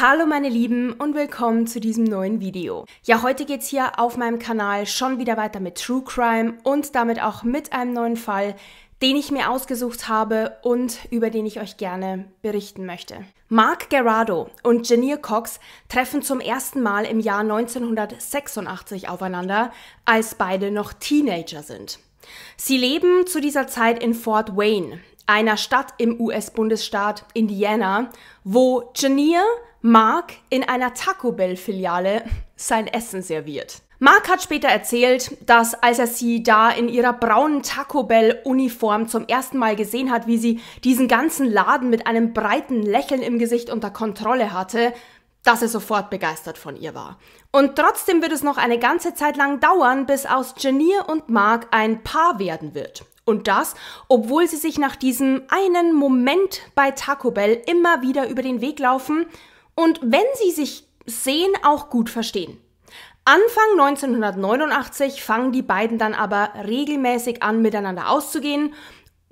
Hallo meine Lieben und willkommen zu diesem neuen Video. Ja, heute geht's hier auf meinem Kanal schon wieder weiter mit True Crime und damit auch mit einem neuen Fall, den ich mir ausgesucht habe und über den ich euch gerne berichten möchte. Mark Gerardo und Janir Cox treffen zum ersten Mal im Jahr 1986 aufeinander, als beide noch Teenager sind. Sie leben zu dieser Zeit in Fort Wayne, einer Stadt im US-Bundesstaat Indiana, wo Janir Mark in einer Taco Bell-Filiale sein Essen serviert. Mark hat später erzählt, dass als er sie da in ihrer braunen Taco Bell-Uniform zum ersten Mal gesehen hat, wie sie diesen ganzen Laden mit einem breiten Lächeln im Gesicht unter Kontrolle hatte, dass er sofort begeistert von ihr war. Und trotzdem wird es noch eine ganze Zeit lang dauern, bis aus Janir und Mark ein Paar werden wird. Und das, obwohl sie sich nach diesem einen Moment bei Taco Bell immer wieder über den Weg laufen und wenn sie sich sehen, auch gut verstehen. Anfang 1989 fangen die beiden dann aber regelmäßig an, miteinander auszugehen,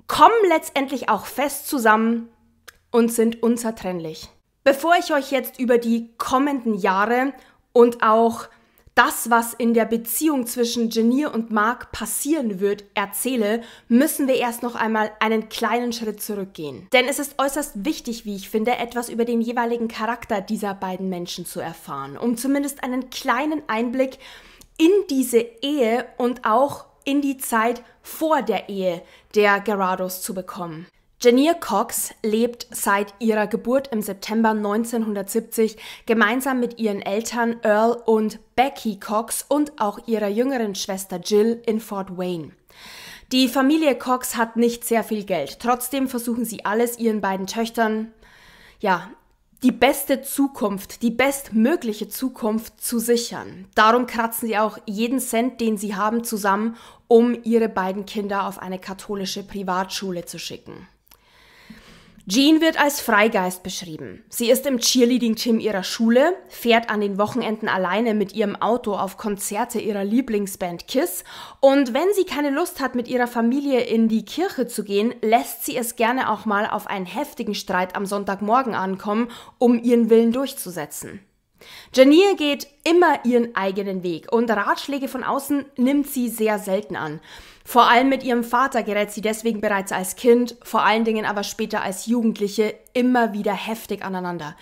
kommen letztendlich auch fest zusammen und sind unzertrennlich. Bevor ich euch jetzt über die kommenden Jahre und auch das, was in der Beziehung zwischen Janir und Mark passieren wird, erzähle, müssen wir erst noch einmal einen kleinen Schritt zurückgehen. Denn es ist äußerst wichtig, wie ich finde, etwas über den jeweiligen Charakter dieser beiden Menschen zu erfahren, um zumindest einen kleinen Einblick in diese Ehe und auch in die Zeit vor der Ehe der Gerados zu bekommen. Janir Cox lebt seit ihrer Geburt im September 1970 gemeinsam mit ihren Eltern Earl und Becky Cox und auch ihrer jüngeren Schwester Jill in Fort Wayne. Die Familie Cox hat nicht sehr viel Geld. Trotzdem versuchen sie alles ihren beiden Töchtern, ja, die beste Zukunft, die bestmögliche Zukunft zu sichern. Darum kratzen sie auch jeden Cent, den sie haben, zusammen, um ihre beiden Kinder auf eine katholische Privatschule zu schicken. Jean wird als Freigeist beschrieben. Sie ist im Cheerleading-Team ihrer Schule, fährt an den Wochenenden alleine mit ihrem Auto auf Konzerte ihrer Lieblingsband Kiss und wenn sie keine Lust hat, mit ihrer Familie in die Kirche zu gehen, lässt sie es gerne auch mal auf einen heftigen Streit am Sonntagmorgen ankommen, um ihren Willen durchzusetzen. Janine geht immer ihren eigenen Weg und Ratschläge von außen nimmt sie sehr selten an. Vor allem mit ihrem Vater gerät sie deswegen bereits als Kind, vor allen Dingen aber später als Jugendliche, immer wieder heftig aneinander.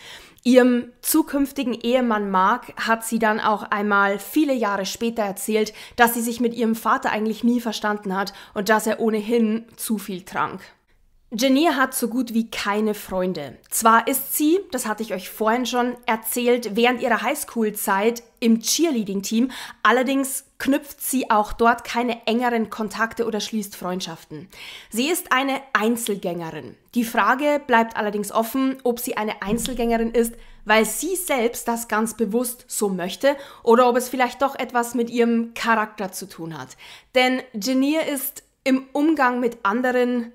Ihrem zukünftigen Ehemann Mark hat sie dann auch einmal viele Jahre später erzählt, dass sie sich mit ihrem Vater eigentlich nie verstanden hat und dass er ohnehin zu viel trank. Janine hat so gut wie keine Freunde. Zwar ist sie, das hatte ich euch vorhin schon erzählt, während ihrer Highschool-Zeit im Cheerleading-Team, allerdings knüpft sie auch dort keine engeren Kontakte oder schließt Freundschaften. Sie ist eine Einzelgängerin. Die Frage bleibt allerdings offen, ob sie eine Einzelgängerin ist, weil sie selbst das ganz bewusst so möchte oder ob es vielleicht doch etwas mit ihrem Charakter zu tun hat. Denn Janine ist im Umgang mit anderen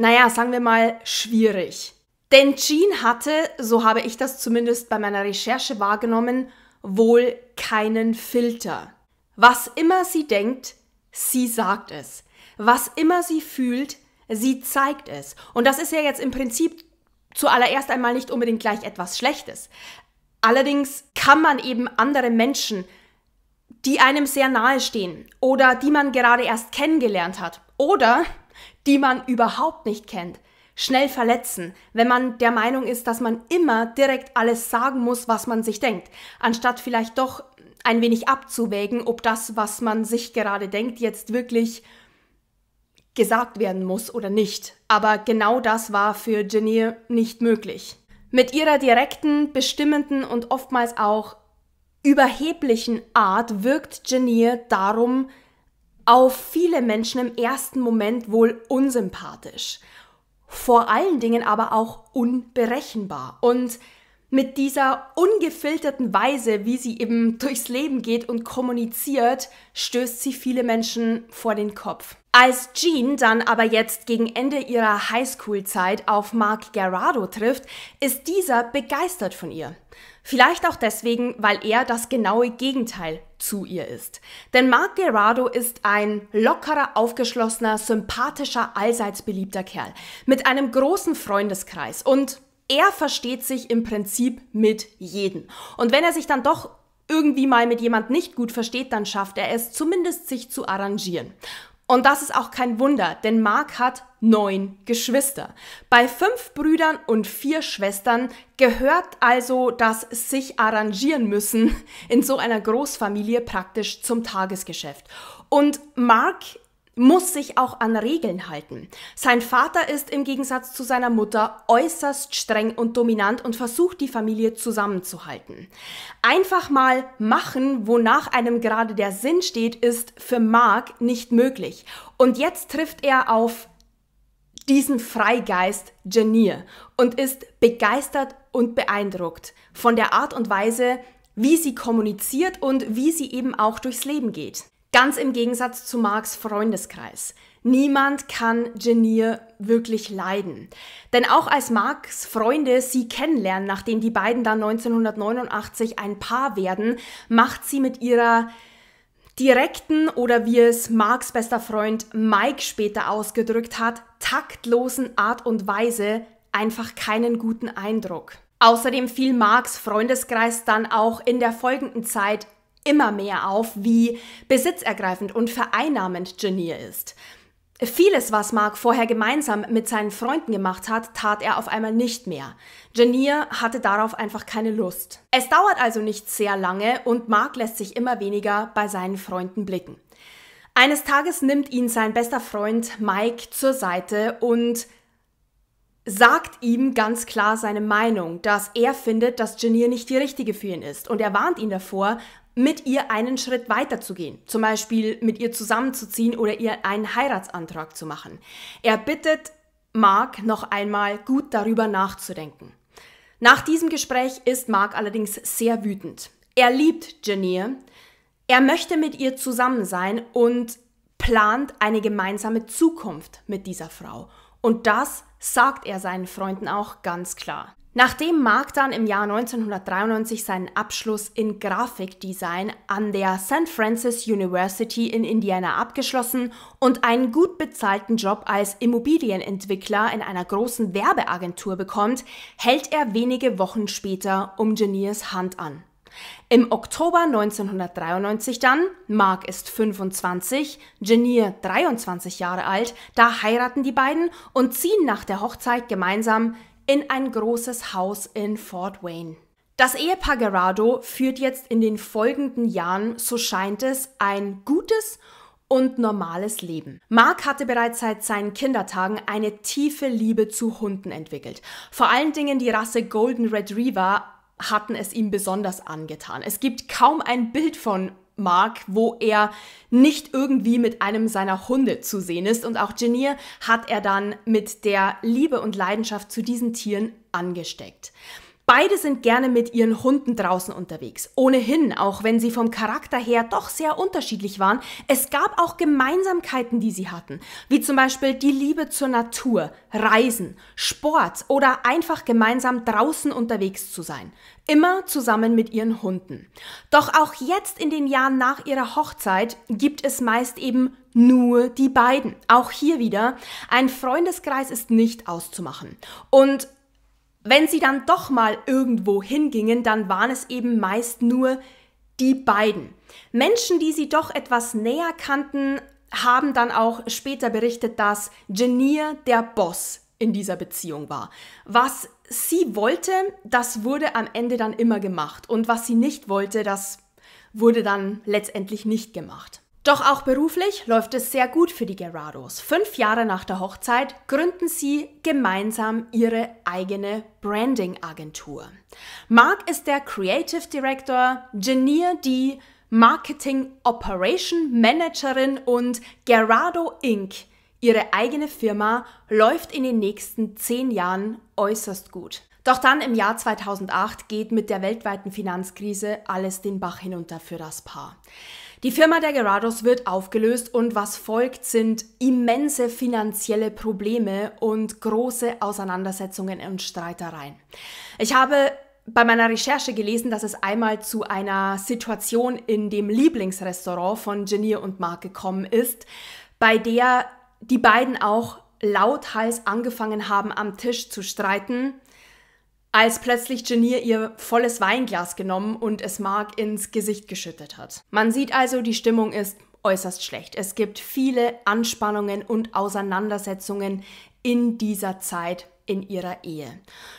naja, sagen wir mal, schwierig. Denn Jean hatte, so habe ich das zumindest bei meiner Recherche wahrgenommen, wohl keinen Filter. Was immer sie denkt, sie sagt es. Was immer sie fühlt, sie zeigt es. Und das ist ja jetzt im Prinzip zuallererst einmal nicht unbedingt gleich etwas Schlechtes. Allerdings kann man eben andere Menschen, die einem sehr nahe stehen oder die man gerade erst kennengelernt hat oder die man überhaupt nicht kennt, schnell verletzen, wenn man der Meinung ist, dass man immer direkt alles sagen muss, was man sich denkt, anstatt vielleicht doch ein wenig abzuwägen, ob das, was man sich gerade denkt, jetzt wirklich gesagt werden muss oder nicht. Aber genau das war für Janine nicht möglich. Mit ihrer direkten, bestimmenden und oftmals auch überheblichen Art wirkt Janine darum auf viele Menschen im ersten Moment wohl unsympathisch. Vor allen Dingen aber auch unberechenbar. Und mit dieser ungefilterten Weise, wie sie eben durchs Leben geht und kommuniziert, stößt sie viele Menschen vor den Kopf. Als Jean dann aber jetzt gegen Ende ihrer Highschool-Zeit auf Mark Gerardo trifft, ist dieser begeistert von ihr. Vielleicht auch deswegen, weil er das genaue Gegenteil zu ihr ist. Denn Mark Gerardo ist ein lockerer, aufgeschlossener, sympathischer, allseits beliebter Kerl mit einem großen Freundeskreis und Er versteht sich im Prinzip mit jedem. Und wenn er sich dann doch irgendwie mal mit jemand nicht gut versteht, dann schafft er es zumindest sich zu arrangieren. Und das ist auch kein Wunder, denn Mark hat neun Geschwister. Bei fünf Brüdern und vier Schwestern gehört also das sich arrangieren müssen in so einer Großfamilie praktisch zum Tagesgeschäft. Und Mark muss sich auch an Regeln halten. Sein Vater ist im Gegensatz zu seiner Mutter äußerst streng und dominant und versucht die Familie zusammenzuhalten. Einfach mal machen, wonach einem gerade der Sinn steht, ist für Mark nicht möglich. Und jetzt trifft er auf diesen Freigeist Genier und ist begeistert und beeindruckt von der Art und Weise, wie sie kommuniziert und wie sie eben auch durchs Leben geht. Ganz im Gegensatz zu Marks Freundeskreis. Niemand kann Genier wirklich leiden. Denn auch als Marks Freunde sie kennenlernen, nachdem die beiden dann 1989 ein Paar werden, macht sie mit ihrer direkten oder wie es Marks bester Freund Mike später ausgedrückt hat, taktlosen Art und Weise einfach keinen guten Eindruck. Außerdem fiel Marks Freundeskreis dann auch in der folgenden Zeit immer mehr auf, wie besitzergreifend und vereinnahmend Genier ist. Vieles, was Mark vorher gemeinsam mit seinen Freunden gemacht hat, tat er auf einmal nicht mehr. Genier hatte darauf einfach keine Lust. Es dauert also nicht sehr lange und Mark lässt sich immer weniger bei seinen Freunden blicken. Eines Tages nimmt ihn sein bester Freund Mike zur Seite und sagt ihm ganz klar seine Meinung, dass er findet, dass Genier nicht die richtige für ihn ist. Und er warnt ihn davor, mit ihr einen Schritt weiter zu gehen, zum Beispiel mit ihr zusammenzuziehen oder ihr einen Heiratsantrag zu machen. Er bittet Mark noch einmal gut darüber nachzudenken. Nach diesem Gespräch ist Mark allerdings sehr wütend. Er liebt Janier, er möchte mit ihr zusammen sein und plant eine gemeinsame Zukunft mit dieser Frau. Und das sagt er seinen Freunden auch ganz klar. Nachdem Mark dann im Jahr 1993 seinen Abschluss in Grafikdesign an der St. Francis University in Indiana abgeschlossen und einen gut bezahlten Job als Immobilienentwickler in einer großen Werbeagentur bekommt, hält er wenige Wochen später um Geniers Hand an. Im Oktober 1993 dann, Mark ist 25, Genier 23 Jahre alt, da heiraten die beiden und ziehen nach der Hochzeit gemeinsam in ein großes Haus in Fort Wayne. Das Ehepaar Gerardo führt jetzt in den folgenden Jahren, so scheint es, ein gutes und normales Leben. Mark hatte bereits seit seinen Kindertagen eine tiefe Liebe zu Hunden entwickelt. Vor allen Dingen die Rasse Golden Retriever hatten es ihm besonders angetan. Es gibt kaum ein Bild von Mark, wo er nicht irgendwie mit einem seiner Hunde zu sehen ist. Und auch Genier hat er dann mit der Liebe und Leidenschaft zu diesen Tieren angesteckt. Beide sind gerne mit ihren Hunden draußen unterwegs. Ohnehin, auch wenn sie vom Charakter her doch sehr unterschiedlich waren, es gab auch Gemeinsamkeiten, die sie hatten, wie zum Beispiel die Liebe zur Natur, Reisen, Sport oder einfach gemeinsam draußen unterwegs zu sein. Immer zusammen mit ihren Hunden. Doch auch jetzt in den Jahren nach ihrer Hochzeit gibt es meist eben nur die beiden. Auch hier wieder, ein Freundeskreis ist nicht auszumachen. Und wenn sie dann doch mal irgendwo hingingen, dann waren es eben meist nur die beiden. Menschen, die sie doch etwas näher kannten, haben dann auch später berichtet, dass Genier der Boss in dieser Beziehung war. Was sie wollte, das wurde am Ende dann immer gemacht. Und was sie nicht wollte, das wurde dann letztendlich nicht gemacht. Doch auch beruflich läuft es sehr gut für die Gerardos. Fünf Jahre nach der Hochzeit gründen sie gemeinsam ihre eigene Branding-Agentur. Mark ist der Creative Director, Genier die Marketing Operation Managerin und Gerardo Inc., ihre eigene Firma, läuft in den nächsten zehn Jahren äußerst gut. Doch dann im Jahr 2008 geht mit der weltweiten Finanzkrise alles den Bach hinunter für das Paar. Die Firma der Gerados wird aufgelöst und was folgt sind immense finanzielle Probleme und große Auseinandersetzungen und Streitereien. Ich habe bei meiner Recherche gelesen, dass es einmal zu einer Situation in dem Lieblingsrestaurant von Genier und Mark gekommen ist, bei der die beiden auch lauthals angefangen haben, am Tisch zu streiten als plötzlich Genier ihr volles Weinglas genommen und es Mark ins Gesicht geschüttet hat. Man sieht also, die Stimmung ist äußerst schlecht. Es gibt viele Anspannungen und Auseinandersetzungen in dieser Zeit in ihrer Ehe.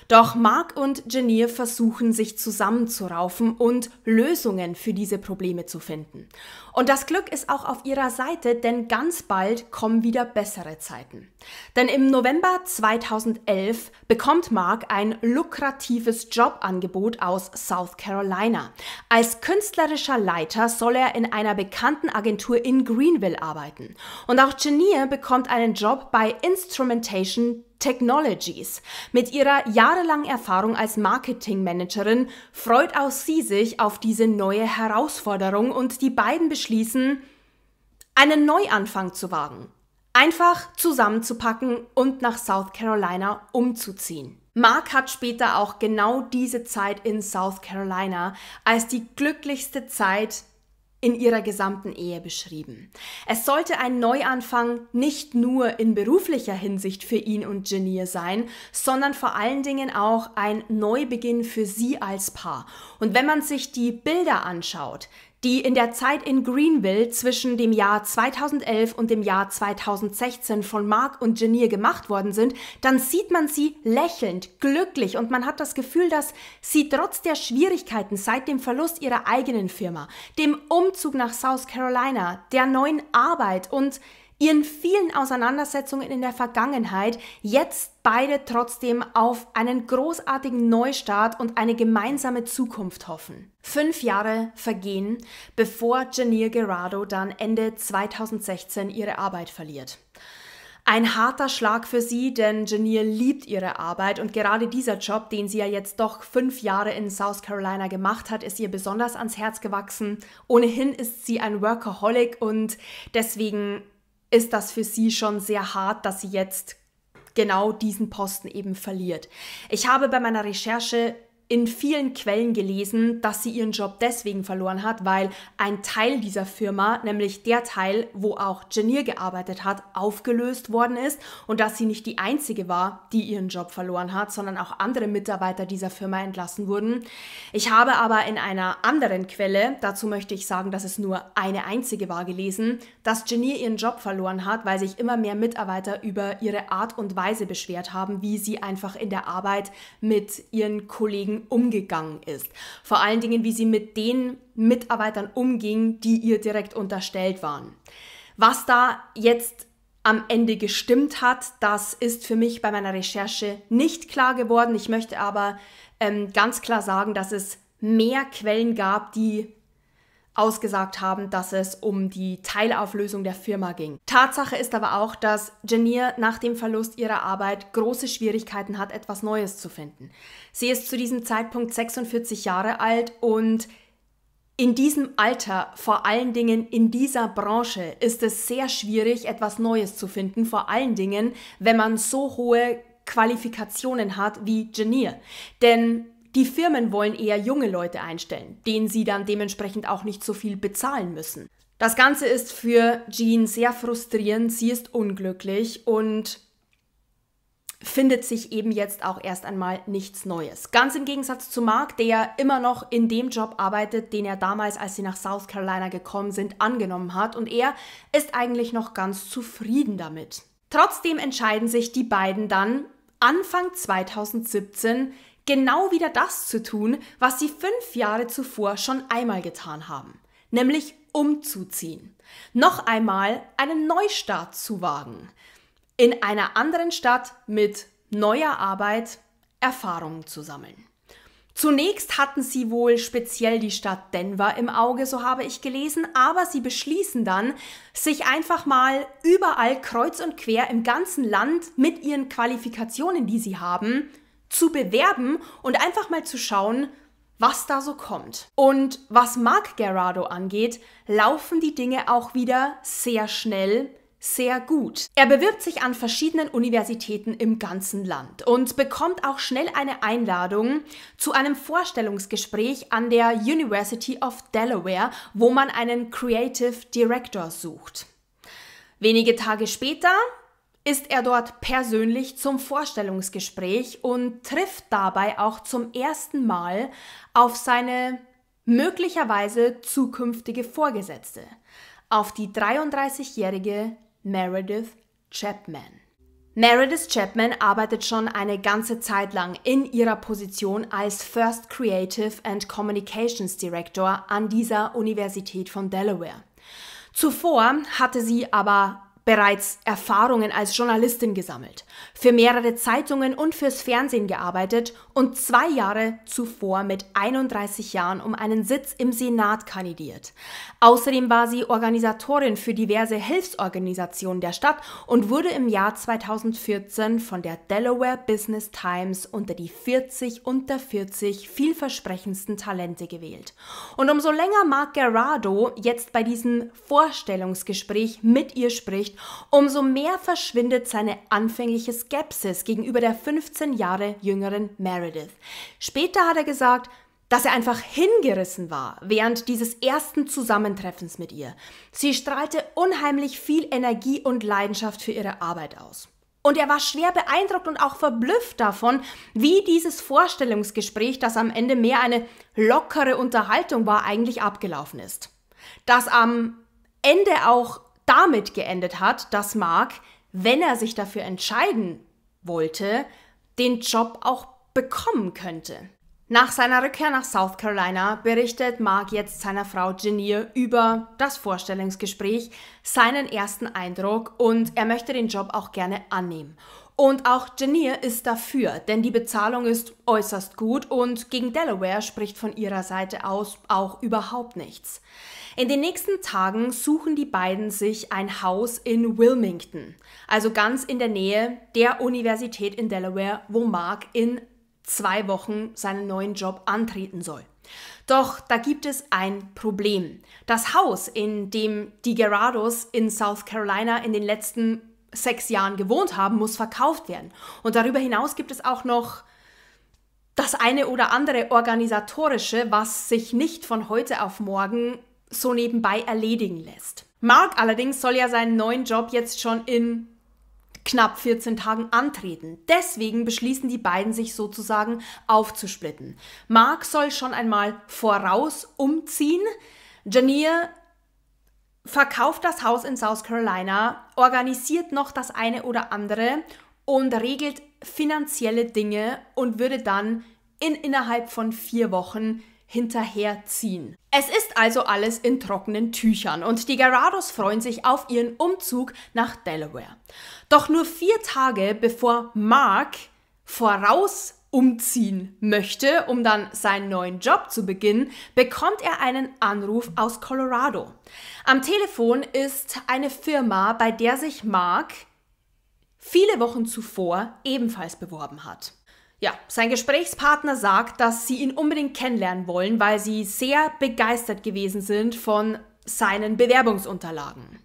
Doch Mark und Janir versuchen sich zusammenzuraufen und Lösungen für diese Probleme zu finden. Und das Glück ist auch auf ihrer Seite, denn ganz bald kommen wieder bessere Zeiten. Denn im November 2011 bekommt Mark ein lukratives Jobangebot aus South Carolina. Als künstlerischer Leiter soll er in einer bekannten Agentur in Greenville arbeiten. Und auch Janir bekommt einen Job bei Instrumentation Technologies. Mit ihrer jahrelangen Erfahrung als Marketingmanagerin freut auch sie sich auf diese neue Herausforderung und die beiden beschließen, einen Neuanfang zu wagen. Einfach zusammenzupacken und nach South Carolina umzuziehen. Mark hat später auch genau diese Zeit in South Carolina als die glücklichste Zeit in ihrer gesamten Ehe beschrieben. Es sollte ein Neuanfang nicht nur in beruflicher Hinsicht für ihn und Janir sein, sondern vor allen Dingen auch ein Neubeginn für sie als Paar. Und wenn man sich die Bilder anschaut, die in der Zeit in Greenville zwischen dem Jahr 2011 und dem Jahr 2016 von Mark und Janir gemacht worden sind, dann sieht man sie lächelnd, glücklich und man hat das Gefühl, dass sie trotz der Schwierigkeiten seit dem Verlust ihrer eigenen Firma, dem Umzug nach South Carolina, der neuen Arbeit und ihren vielen Auseinandersetzungen in der Vergangenheit jetzt beide trotzdem auf einen großartigen Neustart und eine gemeinsame Zukunft hoffen. Fünf Jahre vergehen, bevor Janir Gerardo dann Ende 2016 ihre Arbeit verliert. Ein harter Schlag für sie, denn Janir liebt ihre Arbeit und gerade dieser Job, den sie ja jetzt doch fünf Jahre in South Carolina gemacht hat, ist ihr besonders ans Herz gewachsen. Ohnehin ist sie ein Workaholic und deswegen ist das für sie schon sehr hart, dass sie jetzt genau diesen Posten eben verliert. Ich habe bei meiner Recherche in vielen Quellen gelesen, dass sie ihren Job deswegen verloren hat, weil ein Teil dieser Firma, nämlich der Teil, wo auch Janir gearbeitet hat, aufgelöst worden ist und dass sie nicht die einzige war, die ihren Job verloren hat, sondern auch andere Mitarbeiter dieser Firma entlassen wurden. Ich habe aber in einer anderen Quelle, dazu möchte ich sagen, dass es nur eine einzige war, gelesen, dass Janir ihren Job verloren hat, weil sich immer mehr Mitarbeiter über ihre Art und Weise beschwert haben, wie sie einfach in der Arbeit mit ihren Kollegen umgegangen ist. Vor allen Dingen, wie sie mit den Mitarbeitern umging, die ihr direkt unterstellt waren. Was da jetzt am Ende gestimmt hat, das ist für mich bei meiner Recherche nicht klar geworden. Ich möchte aber ähm, ganz klar sagen, dass es mehr Quellen gab, die ausgesagt haben, dass es um die Teilauflösung der Firma ging. Tatsache ist aber auch, dass Janir nach dem Verlust ihrer Arbeit große Schwierigkeiten hat, etwas Neues zu finden. Sie ist zu diesem Zeitpunkt 46 Jahre alt und in diesem Alter, vor allen Dingen in dieser Branche, ist es sehr schwierig, etwas Neues zu finden, vor allen Dingen, wenn man so hohe Qualifikationen hat wie Janir. Denn die Firmen wollen eher junge Leute einstellen, denen sie dann dementsprechend auch nicht so viel bezahlen müssen. Das Ganze ist für Jean sehr frustrierend, sie ist unglücklich und findet sich eben jetzt auch erst einmal nichts Neues. Ganz im Gegensatz zu Mark, der immer noch in dem Job arbeitet, den er damals, als sie nach South Carolina gekommen sind, angenommen hat und er ist eigentlich noch ganz zufrieden damit. Trotzdem entscheiden sich die beiden dann Anfang 2017 genau wieder das zu tun, was sie fünf Jahre zuvor schon einmal getan haben, nämlich umzuziehen. Noch einmal einen Neustart zu wagen. In einer anderen Stadt mit neuer Arbeit Erfahrungen zu sammeln. Zunächst hatten sie wohl speziell die Stadt Denver im Auge, so habe ich gelesen, aber sie beschließen dann, sich einfach mal überall kreuz und quer im ganzen Land mit ihren Qualifikationen, die sie haben, zu bewerben und einfach mal zu schauen, was da so kommt. Und was Mark Gerardo angeht, laufen die Dinge auch wieder sehr schnell, sehr gut. Er bewirbt sich an verschiedenen Universitäten im ganzen Land und bekommt auch schnell eine Einladung zu einem Vorstellungsgespräch an der University of Delaware, wo man einen Creative Director sucht. Wenige Tage später ist er dort persönlich zum Vorstellungsgespräch und trifft dabei auch zum ersten Mal auf seine möglicherweise zukünftige Vorgesetzte, auf die 33-jährige Meredith Chapman. Meredith Chapman arbeitet schon eine ganze Zeit lang in ihrer Position als First Creative and Communications Director an dieser Universität von Delaware. Zuvor hatte sie aber bereits Erfahrungen als Journalistin gesammelt, für mehrere Zeitungen und fürs Fernsehen gearbeitet und zwei Jahre zuvor mit 31 Jahren um einen Sitz im Senat kandidiert. Außerdem war sie Organisatorin für diverse Hilfsorganisationen der Stadt und wurde im Jahr 2014 von der Delaware Business Times unter die 40 unter 40 vielversprechendsten Talente gewählt. Und umso länger Mark Gerardo jetzt bei diesem Vorstellungsgespräch mit ihr spricht, umso mehr verschwindet seine anfängliche Skepsis gegenüber der 15 Jahre jüngeren Meredith. Später hat er gesagt, dass er einfach hingerissen war während dieses ersten Zusammentreffens mit ihr. Sie strahlte unheimlich viel Energie und Leidenschaft für ihre Arbeit aus. Und er war schwer beeindruckt und auch verblüfft davon, wie dieses Vorstellungsgespräch, das am Ende mehr eine lockere Unterhaltung war, eigentlich abgelaufen ist. Dass am Ende auch damit geendet hat, dass Mark, wenn er sich dafür entscheiden wollte, den Job auch bekommen könnte. Nach seiner Rückkehr nach South Carolina berichtet Mark jetzt seiner Frau Janier über das Vorstellungsgespräch, seinen ersten Eindruck und er möchte den Job auch gerne annehmen. Und auch Janier ist dafür, denn die Bezahlung ist äußerst gut und gegen Delaware spricht von ihrer Seite aus auch überhaupt nichts. In den nächsten Tagen suchen die beiden sich ein Haus in Wilmington, also ganz in der Nähe der Universität in Delaware, wo Mark in zwei Wochen seinen neuen Job antreten soll. Doch da gibt es ein Problem. Das Haus, in dem die Gerados in South Carolina in den letzten sechs Jahren gewohnt haben, muss verkauft werden. Und darüber hinaus gibt es auch noch das eine oder andere organisatorische, was sich nicht von heute auf morgen so nebenbei erledigen lässt. Mark allerdings soll ja seinen neuen Job jetzt schon in knapp 14 Tagen antreten. Deswegen beschließen die beiden sich sozusagen aufzusplitten. Mark soll schon einmal voraus umziehen. Janier verkauft das Haus in South Carolina, organisiert noch das eine oder andere und regelt finanzielle Dinge und würde dann in innerhalb von vier Wochen hinterherziehen. Es ist also alles in trockenen Tüchern und die Garados freuen sich auf ihren Umzug nach Delaware. Doch nur vier Tage bevor Mark voraus umziehen möchte, um dann seinen neuen Job zu beginnen, bekommt er einen Anruf aus Colorado. Am Telefon ist eine Firma, bei der sich Mark viele Wochen zuvor ebenfalls beworben hat. Ja, sein Gesprächspartner sagt, dass sie ihn unbedingt kennenlernen wollen, weil sie sehr begeistert gewesen sind von seinen Bewerbungsunterlagen.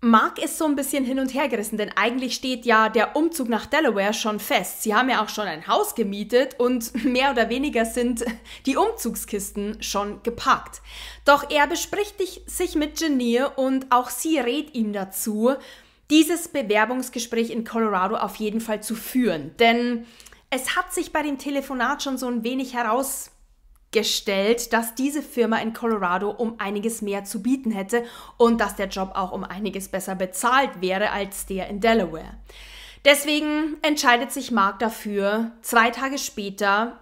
Mark ist so ein bisschen hin und her gerissen, denn eigentlich steht ja der Umzug nach Delaware schon fest. Sie haben ja auch schon ein Haus gemietet und mehr oder weniger sind die Umzugskisten schon gepackt. Doch er bespricht sich mit Janier und auch sie rät ihm dazu, dieses Bewerbungsgespräch in Colorado auf jeden Fall zu führen. Denn es hat sich bei dem Telefonat schon so ein wenig heraus gestellt, dass diese Firma in Colorado um einiges mehr zu bieten hätte und dass der Job auch um einiges besser bezahlt wäre als der in Delaware. Deswegen entscheidet sich Mark dafür, zwei Tage später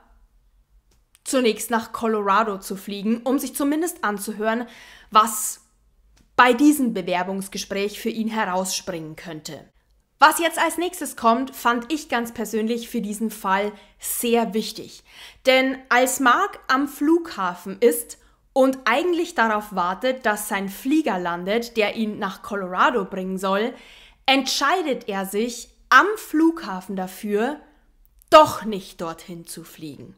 zunächst nach Colorado zu fliegen, um sich zumindest anzuhören, was bei diesem Bewerbungsgespräch für ihn herausspringen könnte. Was jetzt als nächstes kommt, fand ich ganz persönlich für diesen Fall sehr wichtig. Denn als Mark am Flughafen ist und eigentlich darauf wartet, dass sein Flieger landet, der ihn nach Colorado bringen soll, entscheidet er sich am Flughafen dafür, doch nicht dorthin zu fliegen.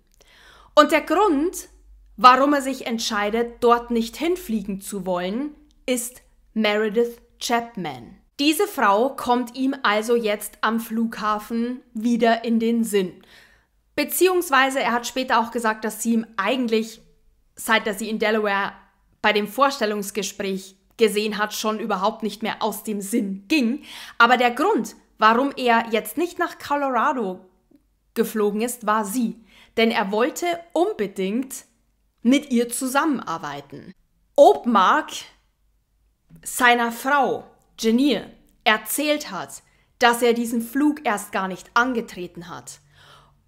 Und der Grund, warum er sich entscheidet, dort nicht hinfliegen zu wollen, ist Meredith Chapman. Diese Frau kommt ihm also jetzt am Flughafen wieder in den Sinn. Beziehungsweise er hat später auch gesagt, dass sie ihm eigentlich, seit er sie in Delaware bei dem Vorstellungsgespräch gesehen hat, schon überhaupt nicht mehr aus dem Sinn ging. Aber der Grund, warum er jetzt nicht nach Colorado geflogen ist, war sie. Denn er wollte unbedingt mit ihr zusammenarbeiten. Ob Mark seiner Frau, Genier, erzählt hat, dass er diesen Flug erst gar nicht angetreten hat.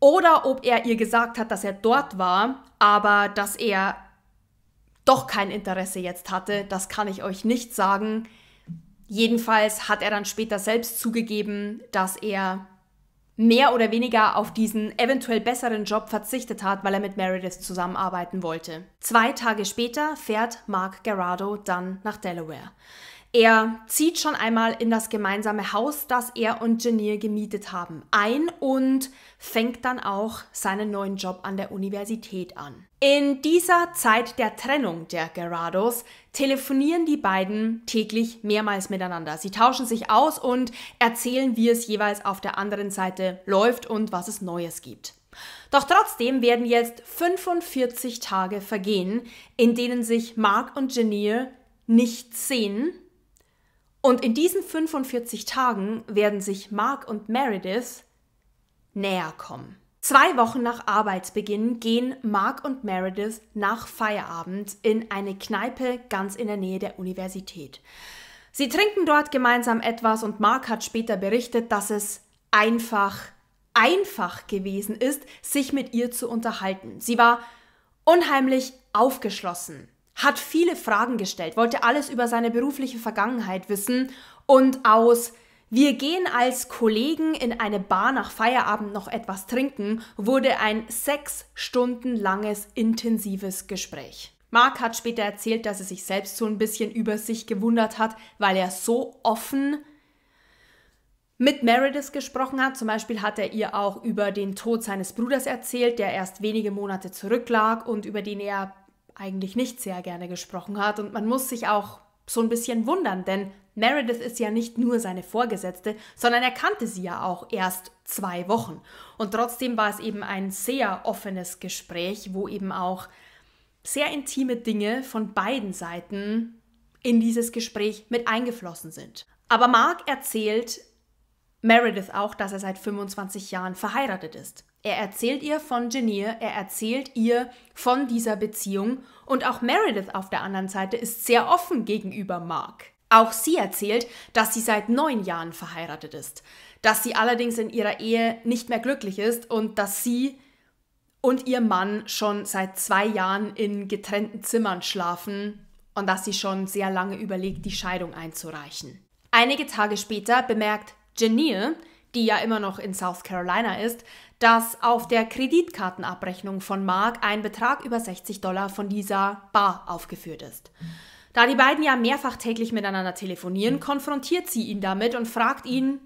Oder ob er ihr gesagt hat, dass er dort war, aber dass er doch kein Interesse jetzt hatte, das kann ich euch nicht sagen. Jedenfalls hat er dann später selbst zugegeben, dass er mehr oder weniger auf diesen eventuell besseren Job verzichtet hat, weil er mit Meredith zusammenarbeiten wollte. Zwei Tage später fährt Mark Gerardo dann nach Delaware. Er zieht schon einmal in das gemeinsame Haus, das er und Janir gemietet haben, ein und fängt dann auch seinen neuen Job an der Universität an. In dieser Zeit der Trennung der Gerardos telefonieren die beiden täglich mehrmals miteinander. Sie tauschen sich aus und erzählen, wie es jeweils auf der anderen Seite läuft und was es Neues gibt. Doch trotzdem werden jetzt 45 Tage vergehen, in denen sich Mark und Janir nicht sehen und in diesen 45 Tagen werden sich Mark und Meredith näher kommen. Zwei Wochen nach Arbeitsbeginn gehen Mark und Meredith nach Feierabend in eine Kneipe ganz in der Nähe der Universität. Sie trinken dort gemeinsam etwas und Mark hat später berichtet, dass es einfach, einfach gewesen ist, sich mit ihr zu unterhalten. Sie war unheimlich aufgeschlossen, hat viele Fragen gestellt, wollte alles über seine berufliche Vergangenheit wissen und aus wir gehen als Kollegen in eine Bar nach Feierabend noch etwas trinken, wurde ein sechs Stunden langes intensives Gespräch. Mark hat später erzählt, dass er sich selbst so ein bisschen über sich gewundert hat, weil er so offen mit Meredith gesprochen hat. Zum Beispiel hat er ihr auch über den Tod seines Bruders erzählt, der erst wenige Monate zurücklag und über den er eigentlich nicht sehr gerne gesprochen hat. Und man muss sich auch so ein bisschen wundern, denn Meredith ist ja nicht nur seine Vorgesetzte, sondern er kannte sie ja auch erst zwei Wochen. Und trotzdem war es eben ein sehr offenes Gespräch, wo eben auch sehr intime Dinge von beiden Seiten in dieses Gespräch mit eingeflossen sind. Aber Mark erzählt Meredith auch, dass er seit 25 Jahren verheiratet ist. Er erzählt ihr von Genier, er erzählt ihr von dieser Beziehung und auch Meredith auf der anderen Seite ist sehr offen gegenüber Mark. Auch sie erzählt, dass sie seit neun Jahren verheiratet ist, dass sie allerdings in ihrer Ehe nicht mehr glücklich ist und dass sie und ihr Mann schon seit zwei Jahren in getrennten Zimmern schlafen und dass sie schon sehr lange überlegt, die Scheidung einzureichen. Einige Tage später bemerkt Janine, die ja immer noch in South Carolina ist, dass auf der Kreditkartenabrechnung von Mark ein Betrag über 60 Dollar von dieser Bar aufgeführt ist. Da die beiden ja mehrfach täglich miteinander telefonieren, konfrontiert sie ihn damit und fragt ihn,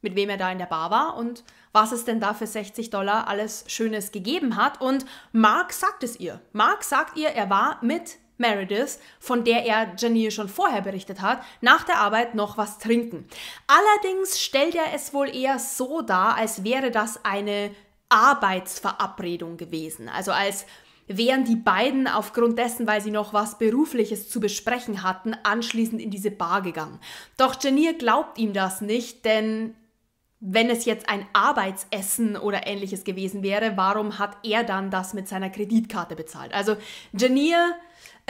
mit wem er da in der Bar war und was es denn da für 60 Dollar alles Schönes gegeben hat. Und Mark sagt es ihr. Mark sagt ihr, er war mit Meredith, von der er Janine schon vorher berichtet hat, nach der Arbeit noch was trinken. Allerdings stellt er es wohl eher so dar, als wäre das eine Arbeitsverabredung gewesen. Also als wären die beiden aufgrund dessen, weil sie noch was Berufliches zu besprechen hatten, anschließend in diese Bar gegangen. Doch Janine glaubt ihm das nicht, denn wenn es jetzt ein Arbeitsessen oder ähnliches gewesen wäre, warum hat er dann das mit seiner Kreditkarte bezahlt? Also Janine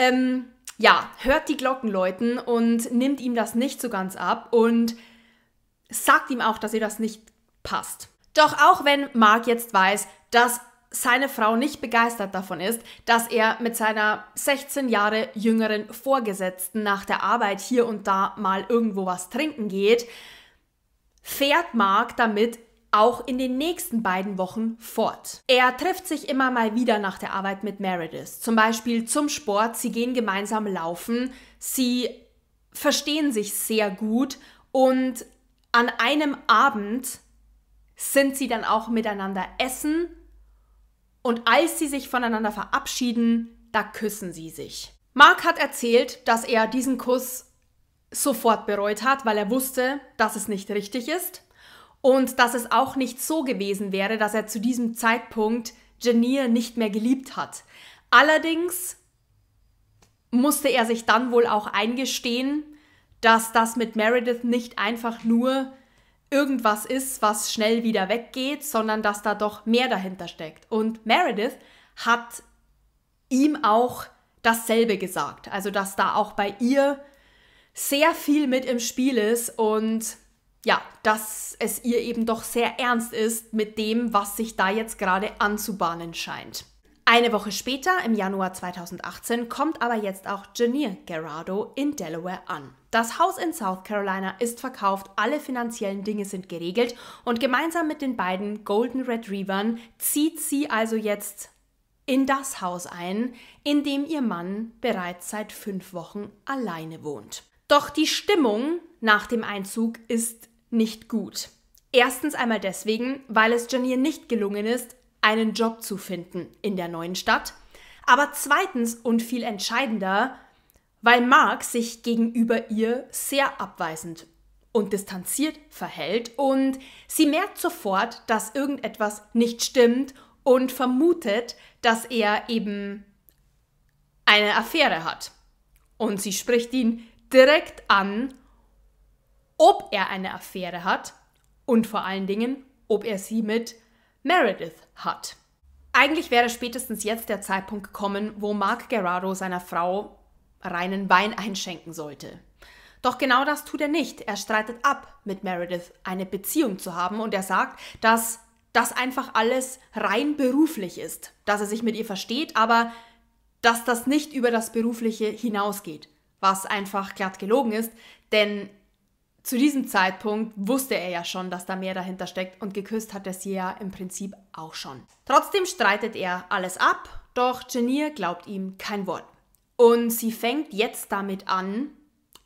ähm, ja, hört die Glocken läuten und nimmt ihm das nicht so ganz ab und sagt ihm auch, dass ihr das nicht passt. Doch auch wenn Mark jetzt weiß, dass seine Frau nicht begeistert davon ist, dass er mit seiner 16 Jahre jüngeren Vorgesetzten nach der Arbeit hier und da mal irgendwo was trinken geht, fährt Mark damit auch in den nächsten beiden Wochen fort. Er trifft sich immer mal wieder nach der Arbeit mit Meredith, zum Beispiel zum Sport, sie gehen gemeinsam laufen, sie verstehen sich sehr gut und an einem Abend sind sie dann auch miteinander essen und als sie sich voneinander verabschieden, da küssen sie sich. Mark hat erzählt, dass er diesen Kuss sofort bereut hat, weil er wusste, dass es nicht richtig ist und dass es auch nicht so gewesen wäre, dass er zu diesem Zeitpunkt Janir nicht mehr geliebt hat. Allerdings musste er sich dann wohl auch eingestehen, dass das mit Meredith nicht einfach nur irgendwas ist, was schnell wieder weggeht, sondern dass da doch mehr dahinter steckt. Und Meredith hat ihm auch dasselbe gesagt. Also, dass da auch bei ihr sehr viel mit im Spiel ist und ja, dass es ihr eben doch sehr ernst ist mit dem, was sich da jetzt gerade anzubahnen scheint. Eine Woche später, im Januar 2018, kommt aber jetzt auch Janir Gerardo in Delaware an. Das Haus in South Carolina ist verkauft, alle finanziellen Dinge sind geregelt und gemeinsam mit den beiden Golden Retrievern zieht sie also jetzt in das Haus ein, in dem ihr Mann bereits seit fünf Wochen alleine wohnt. Doch die Stimmung nach dem Einzug ist nicht gut. Erstens einmal deswegen, weil es Janir nicht gelungen ist, einen Job zu finden in der neuen Stadt. Aber zweitens und viel entscheidender, weil Mark sich gegenüber ihr sehr abweisend und distanziert verhält und sie merkt sofort, dass irgendetwas nicht stimmt und vermutet, dass er eben eine Affäre hat. Und sie spricht ihn direkt an, ob er eine Affäre hat und vor allen Dingen, ob er sie mit Meredith hat. Eigentlich wäre spätestens jetzt der Zeitpunkt gekommen, wo Mark Gerardo seiner Frau reinen Wein einschenken sollte. Doch genau das tut er nicht. Er streitet ab, mit Meredith eine Beziehung zu haben und er sagt, dass das einfach alles rein beruflich ist, dass er sich mit ihr versteht, aber dass das nicht über das Berufliche hinausgeht, was einfach glatt gelogen ist, denn zu diesem Zeitpunkt wusste er ja schon, dass da mehr dahinter steckt und geküsst hat er sie ja im Prinzip auch schon. Trotzdem streitet er alles ab, doch Janir glaubt ihm kein Wort. Und sie fängt jetzt damit an,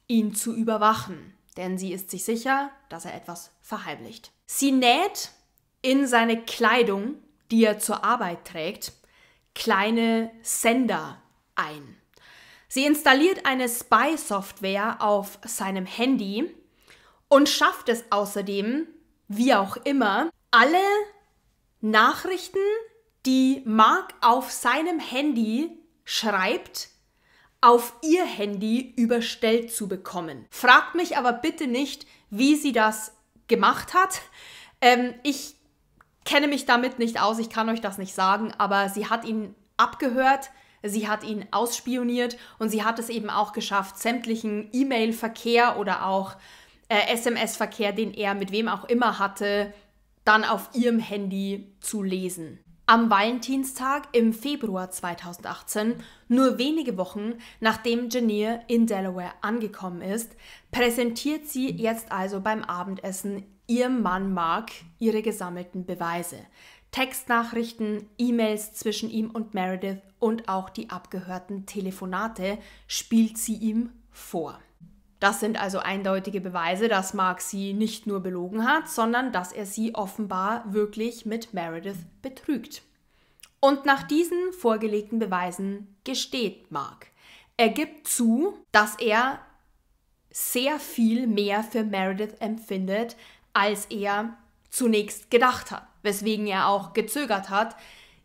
ihn zu überwachen, denn sie ist sich sicher, dass er etwas verheimlicht. Sie näht in seine Kleidung, die er zur Arbeit trägt, kleine Sender ein. Sie installiert eine Spy-Software auf seinem Handy, und schafft es außerdem, wie auch immer, alle Nachrichten, die Mark auf seinem Handy schreibt, auf ihr Handy überstellt zu bekommen. Fragt mich aber bitte nicht, wie sie das gemacht hat. Ähm, ich kenne mich damit nicht aus, ich kann euch das nicht sagen, aber sie hat ihn abgehört, sie hat ihn ausspioniert und sie hat es eben auch geschafft, sämtlichen E-Mail-Verkehr oder auch äh, SMS-Verkehr, den er mit wem auch immer hatte, dann auf ihrem Handy zu lesen. Am Valentinstag im Februar 2018, nur wenige Wochen nachdem Janir in Delaware angekommen ist, präsentiert sie jetzt also beim Abendessen ihrem Mann Mark ihre gesammelten Beweise. Textnachrichten, E-Mails zwischen ihm und Meredith und auch die abgehörten Telefonate spielt sie ihm vor. Das sind also eindeutige Beweise, dass Mark sie nicht nur belogen hat, sondern dass er sie offenbar wirklich mit Meredith betrügt. Und nach diesen vorgelegten Beweisen gesteht Mark. Er gibt zu, dass er sehr viel mehr für Meredith empfindet, als er zunächst gedacht hat, weswegen er auch gezögert hat,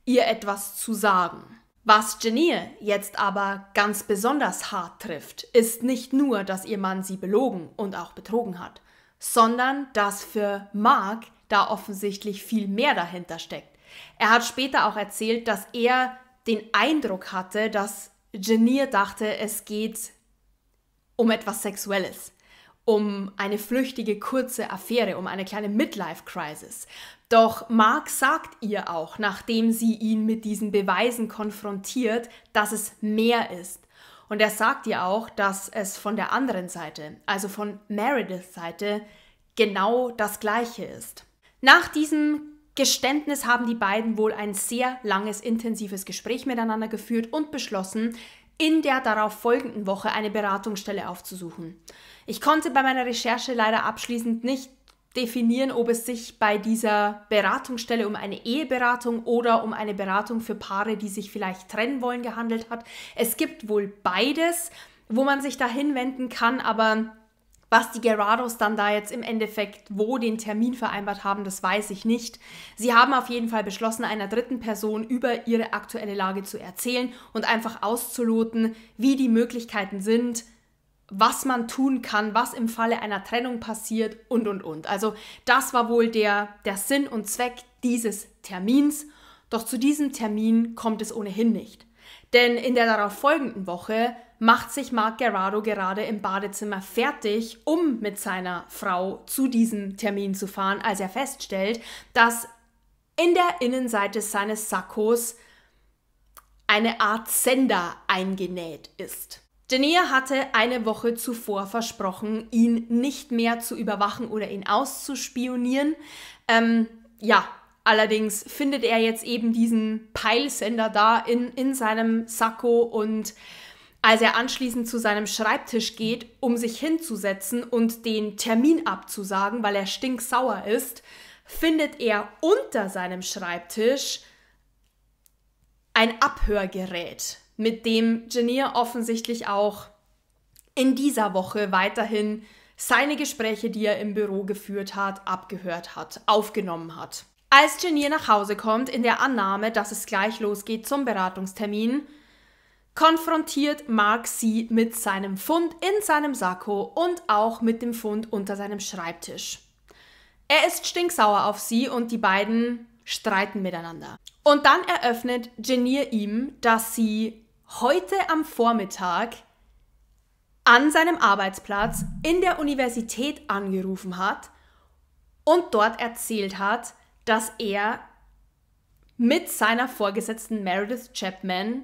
ihr etwas zu sagen. Was Janine jetzt aber ganz besonders hart trifft, ist nicht nur, dass ihr Mann sie belogen und auch betrogen hat, sondern dass für Mark da offensichtlich viel mehr dahinter steckt. Er hat später auch erzählt, dass er den Eindruck hatte, dass Janine dachte, es geht um etwas Sexuelles um eine flüchtige kurze Affäre, um eine kleine Midlife-Crisis. Doch Mark sagt ihr auch, nachdem sie ihn mit diesen Beweisen konfrontiert, dass es mehr ist. Und er sagt ihr auch, dass es von der anderen Seite, also von Merediths Seite, genau das gleiche ist. Nach diesem Geständnis haben die beiden wohl ein sehr langes, intensives Gespräch miteinander geführt und beschlossen, in der darauf folgenden Woche eine Beratungsstelle aufzusuchen. Ich konnte bei meiner Recherche leider abschließend nicht definieren, ob es sich bei dieser Beratungsstelle um eine Eheberatung oder um eine Beratung für Paare, die sich vielleicht trennen wollen, gehandelt hat. Es gibt wohl beides, wo man sich da hinwenden kann, aber Was die Gerados dann da jetzt im Endeffekt wo den Termin vereinbart haben, das weiß ich nicht. Sie haben auf jeden Fall beschlossen, einer dritten Person über ihre aktuelle Lage zu erzählen und einfach auszuloten, wie die Möglichkeiten sind, was man tun kann, was im Falle einer Trennung passiert und und und. Also das war wohl der, der Sinn und Zweck dieses Termins. Doch zu diesem Termin kommt es ohnehin nicht. Denn in der darauf folgenden Woche macht sich Mark Gerardo gerade im Badezimmer fertig, um mit seiner Frau zu diesem Termin zu fahren, als er feststellt, dass in der Innenseite seines Sakkos eine Art Sender eingenäht ist. Denier hatte eine Woche zuvor versprochen, ihn nicht mehr zu überwachen oder ihn auszuspionieren. Ähm, ja, allerdings findet er jetzt eben diesen Peilsender da in, in seinem Sakko und als er anschließend zu seinem Schreibtisch geht, um sich hinzusetzen und den Termin abzusagen, weil er stinksauer ist, findet er unter seinem Schreibtisch ein Abhörgerät, mit dem Genier offensichtlich auch in dieser Woche weiterhin seine Gespräche, die er im Büro geführt hat, abgehört hat, aufgenommen hat. Als Genier nach Hause kommt, in der Annahme, dass es gleich losgeht zum Beratungstermin, konfrontiert Mark sie mit seinem Fund in seinem Sakko und auch mit dem Fund unter seinem Schreibtisch. Er ist stinksauer auf sie und die beiden streiten miteinander. Und dann eröffnet Genier ihm, dass sie heute am Vormittag an seinem Arbeitsplatz in der Universität angerufen hat und dort erzählt hat, dass er mit seiner Vorgesetzten Meredith Chapman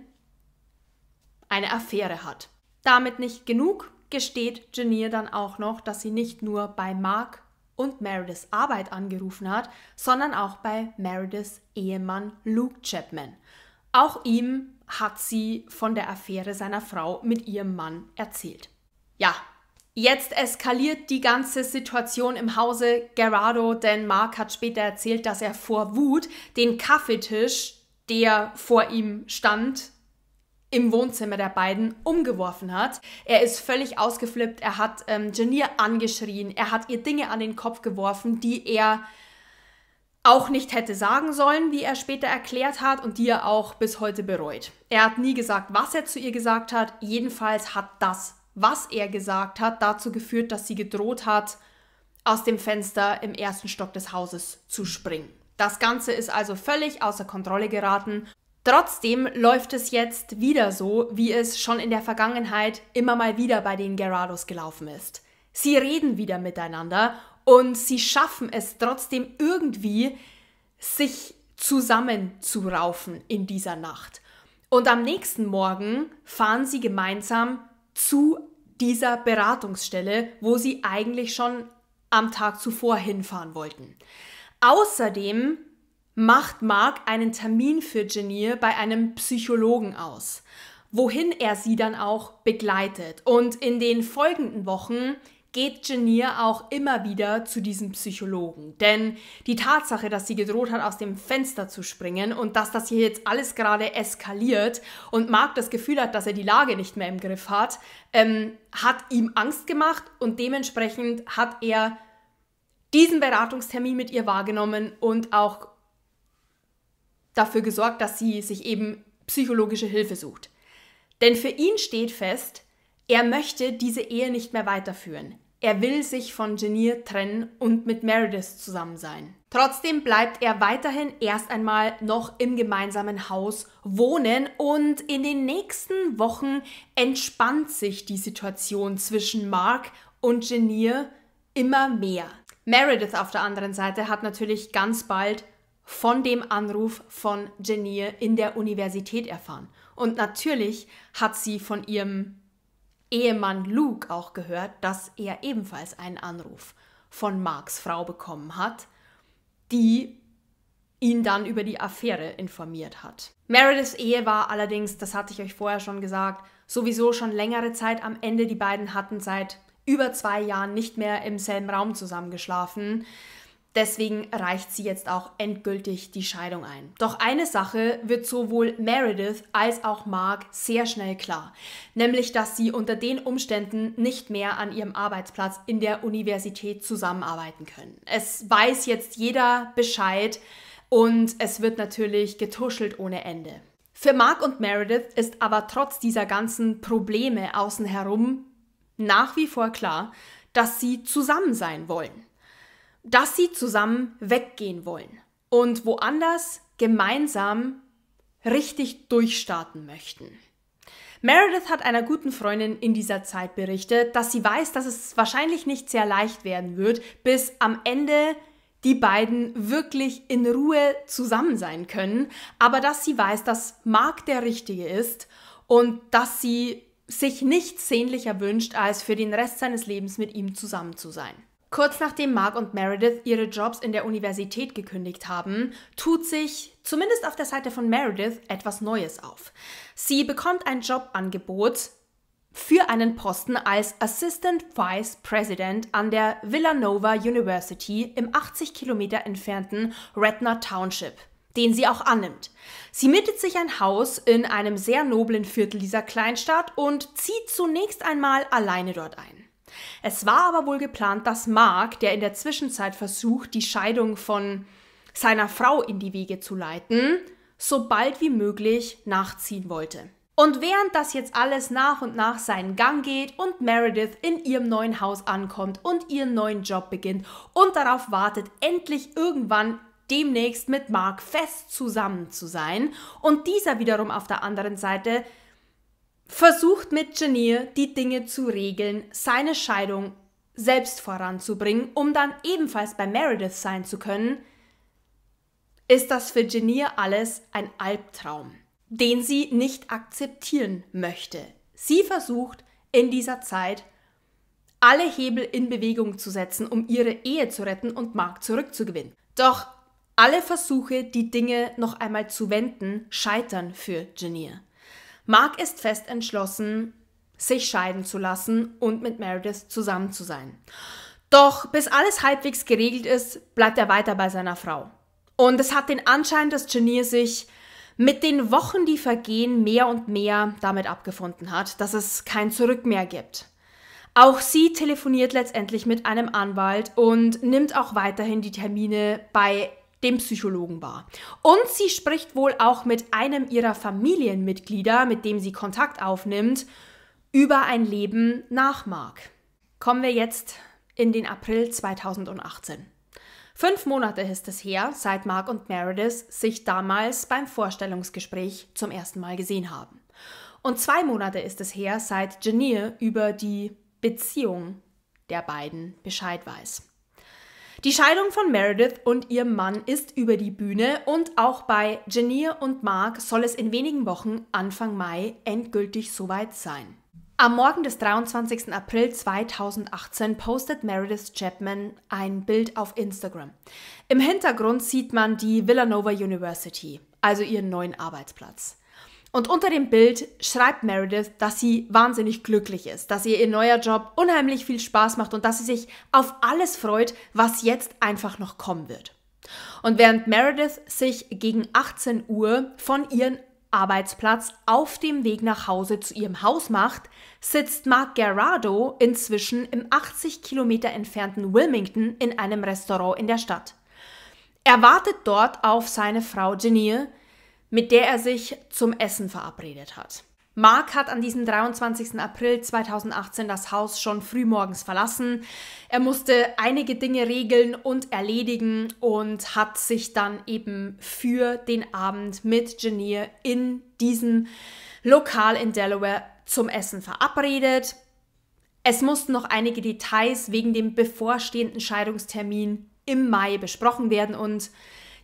eine Affäre hat. Damit nicht genug, gesteht Janier dann auch noch, dass sie nicht nur bei Mark und Merediths Arbeit angerufen hat, sondern auch bei Merediths Ehemann Luke Chapman. Auch ihm hat sie von der Affäre seiner Frau mit ihrem Mann erzählt. Ja, jetzt eskaliert die ganze Situation im Hause Gerardo, denn Mark hat später erzählt, dass er vor Wut den Kaffeetisch, der vor ihm stand, im Wohnzimmer der beiden umgeworfen hat. Er ist völlig ausgeflippt, er hat ähm, Janier angeschrien, er hat ihr Dinge an den Kopf geworfen, die er auch nicht hätte sagen sollen, wie er später erklärt hat und die er auch bis heute bereut. Er hat nie gesagt, was er zu ihr gesagt hat, jedenfalls hat das, was er gesagt hat, dazu geführt, dass sie gedroht hat, aus dem Fenster im ersten Stock des Hauses zu springen. Das Ganze ist also völlig außer Kontrolle geraten Trotzdem läuft es jetzt wieder so, wie es schon in der Vergangenheit immer mal wieder bei den Gerados gelaufen ist. Sie reden wieder miteinander und sie schaffen es trotzdem irgendwie, sich zusammenzuraufen in dieser Nacht. Und am nächsten Morgen fahren sie gemeinsam zu dieser Beratungsstelle, wo sie eigentlich schon am Tag zuvor hinfahren wollten. Außerdem macht Mark einen Termin für Genier bei einem Psychologen aus, wohin er sie dann auch begleitet. Und in den folgenden Wochen geht Genier auch immer wieder zu diesem Psychologen. Denn die Tatsache, dass sie gedroht hat, aus dem Fenster zu springen und dass das hier jetzt alles gerade eskaliert und Mark das Gefühl hat, dass er die Lage nicht mehr im Griff hat, ähm, hat ihm Angst gemacht und dementsprechend hat er diesen Beratungstermin mit ihr wahrgenommen und auch dafür gesorgt, dass sie sich eben psychologische Hilfe sucht. Denn für ihn steht fest, er möchte diese Ehe nicht mehr weiterführen. Er will sich von Genier trennen und mit Meredith zusammen sein. Trotzdem bleibt er weiterhin erst einmal noch im gemeinsamen Haus wohnen und in den nächsten Wochen entspannt sich die Situation zwischen Mark und Genier immer mehr. Meredith auf der anderen Seite hat natürlich ganz bald von dem Anruf von Janier in der Universität erfahren. Und natürlich hat sie von ihrem Ehemann Luke auch gehört, dass er ebenfalls einen Anruf von Marks Frau bekommen hat, die ihn dann über die Affäre informiert hat. Merediths Ehe war allerdings, das hatte ich euch vorher schon gesagt, sowieso schon längere Zeit am Ende. Die beiden hatten seit über zwei Jahren nicht mehr im selben Raum zusammengeschlafen. Deswegen reicht sie jetzt auch endgültig die Scheidung ein. Doch eine Sache wird sowohl Meredith als auch Mark sehr schnell klar, nämlich dass sie unter den Umständen nicht mehr an ihrem Arbeitsplatz in der Universität zusammenarbeiten können. Es weiß jetzt jeder Bescheid und es wird natürlich getuschelt ohne Ende. Für Mark und Meredith ist aber trotz dieser ganzen Probleme außen herum nach wie vor klar, dass sie zusammen sein wollen dass sie zusammen weggehen wollen und woanders gemeinsam richtig durchstarten möchten. Meredith hat einer guten Freundin in dieser Zeit berichtet, dass sie weiß, dass es wahrscheinlich nicht sehr leicht werden wird, bis am Ende die beiden wirklich in Ruhe zusammen sein können, aber dass sie weiß, dass Mark der Richtige ist und dass sie sich nichts sehnlicher wünscht, als für den Rest seines Lebens mit ihm zusammen zu sein. Kurz nachdem Mark und Meredith ihre Jobs in der Universität gekündigt haben, tut sich zumindest auf der Seite von Meredith etwas Neues auf. Sie bekommt ein Jobangebot für einen Posten als Assistant Vice President an der Villanova University im 80 Kilometer entfernten Redner Township, den sie auch annimmt. Sie mietet sich ein Haus in einem sehr noblen Viertel dieser Kleinstadt und zieht zunächst einmal alleine dort ein. Es war aber wohl geplant, dass Mark, der in der Zwischenzeit versucht, die Scheidung von seiner Frau in die Wege zu leiten, so bald wie möglich nachziehen wollte. Und während das jetzt alles nach und nach seinen Gang geht und Meredith in ihrem neuen Haus ankommt und ihren neuen Job beginnt und darauf wartet, endlich irgendwann demnächst mit Mark fest zusammen zu sein und dieser wiederum auf der anderen Seite versucht mit Genier die Dinge zu regeln, seine Scheidung selbst voranzubringen, um dann ebenfalls bei Meredith sein zu können, ist das für Genier alles ein Albtraum, den sie nicht akzeptieren möchte. Sie versucht in dieser Zeit alle Hebel in Bewegung zu setzen, um ihre Ehe zu retten und Mark zurückzugewinnen. Doch alle Versuche, die Dinge noch einmal zu wenden, scheitern für Genier. Mark ist fest entschlossen, sich scheiden zu lassen und mit Meredith zusammen zu sein. Doch bis alles halbwegs geregelt ist, bleibt er weiter bei seiner Frau. Und es hat den Anschein, dass Genier sich mit den Wochen, die vergehen, mehr und mehr damit abgefunden hat, dass es kein Zurück mehr gibt. Auch sie telefoniert letztendlich mit einem Anwalt und nimmt auch weiterhin die Termine bei dem Psychologen war. Und sie spricht wohl auch mit einem ihrer Familienmitglieder, mit dem sie Kontakt aufnimmt, über ein Leben nach Mark. Kommen wir jetzt in den April 2018. Fünf Monate ist es her, seit Mark und Meredith sich damals beim Vorstellungsgespräch zum ersten Mal gesehen haben. Und zwei Monate ist es her, seit Janir über die Beziehung der beiden Bescheid weiß. Die Scheidung von Meredith und ihrem Mann ist über die Bühne und auch bei Janir und Mark soll es in wenigen Wochen Anfang Mai endgültig soweit sein. Am Morgen des 23. April 2018 postet Meredith Chapman ein Bild auf Instagram. Im Hintergrund sieht man die Villanova University, also ihren neuen Arbeitsplatz. Und unter dem Bild schreibt Meredith, dass sie wahnsinnig glücklich ist, dass ihr ihr neuer Job unheimlich viel Spaß macht und dass sie sich auf alles freut, was jetzt einfach noch kommen wird. Und während Meredith sich gegen 18 Uhr von ihrem Arbeitsplatz auf dem Weg nach Hause zu ihrem Haus macht, sitzt Mark Gerardo inzwischen im 80 Kilometer entfernten Wilmington in einem Restaurant in der Stadt. Er wartet dort auf seine Frau Janine, mit der er sich zum Essen verabredet hat. Mark hat an diesem 23. April 2018 das Haus schon frühmorgens verlassen. Er musste einige Dinge regeln und erledigen und hat sich dann eben für den Abend mit Janir in diesem Lokal in Delaware zum Essen verabredet. Es mussten noch einige Details wegen dem bevorstehenden Scheidungstermin im Mai besprochen werden und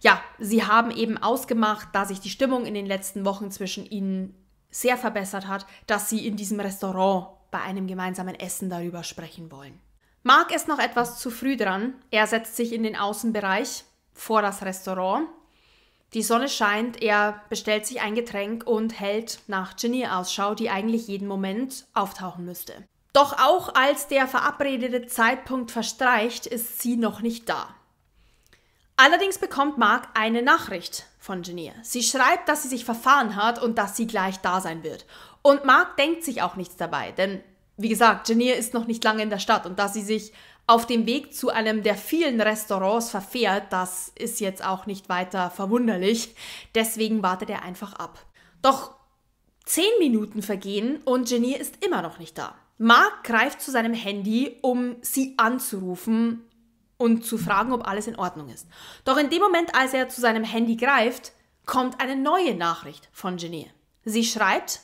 ja, sie haben eben ausgemacht, da sich die Stimmung in den letzten Wochen zwischen ihnen sehr verbessert hat, dass sie in diesem Restaurant bei einem gemeinsamen Essen darüber sprechen wollen. Mark ist noch etwas zu früh dran. Er setzt sich in den Außenbereich vor das Restaurant. Die Sonne scheint, er bestellt sich ein Getränk und hält nach Ginny Ausschau, die eigentlich jeden Moment auftauchen müsste. Doch auch als der verabredete Zeitpunkt verstreicht, ist sie noch nicht da. Allerdings bekommt Mark eine Nachricht von Janier. Sie schreibt, dass sie sich verfahren hat und dass sie gleich da sein wird. Und Mark denkt sich auch nichts dabei, denn wie gesagt, Janier ist noch nicht lange in der Stadt und dass sie sich auf dem Weg zu einem der vielen Restaurants verfährt, das ist jetzt auch nicht weiter verwunderlich. Deswegen wartet er einfach ab. Doch zehn Minuten vergehen und Jenny ist immer noch nicht da. Mark greift zu seinem Handy, um sie anzurufen und zu fragen, ob alles in Ordnung ist. Doch in dem Moment, als er zu seinem Handy greift, kommt eine neue Nachricht von Jenny. Sie schreibt,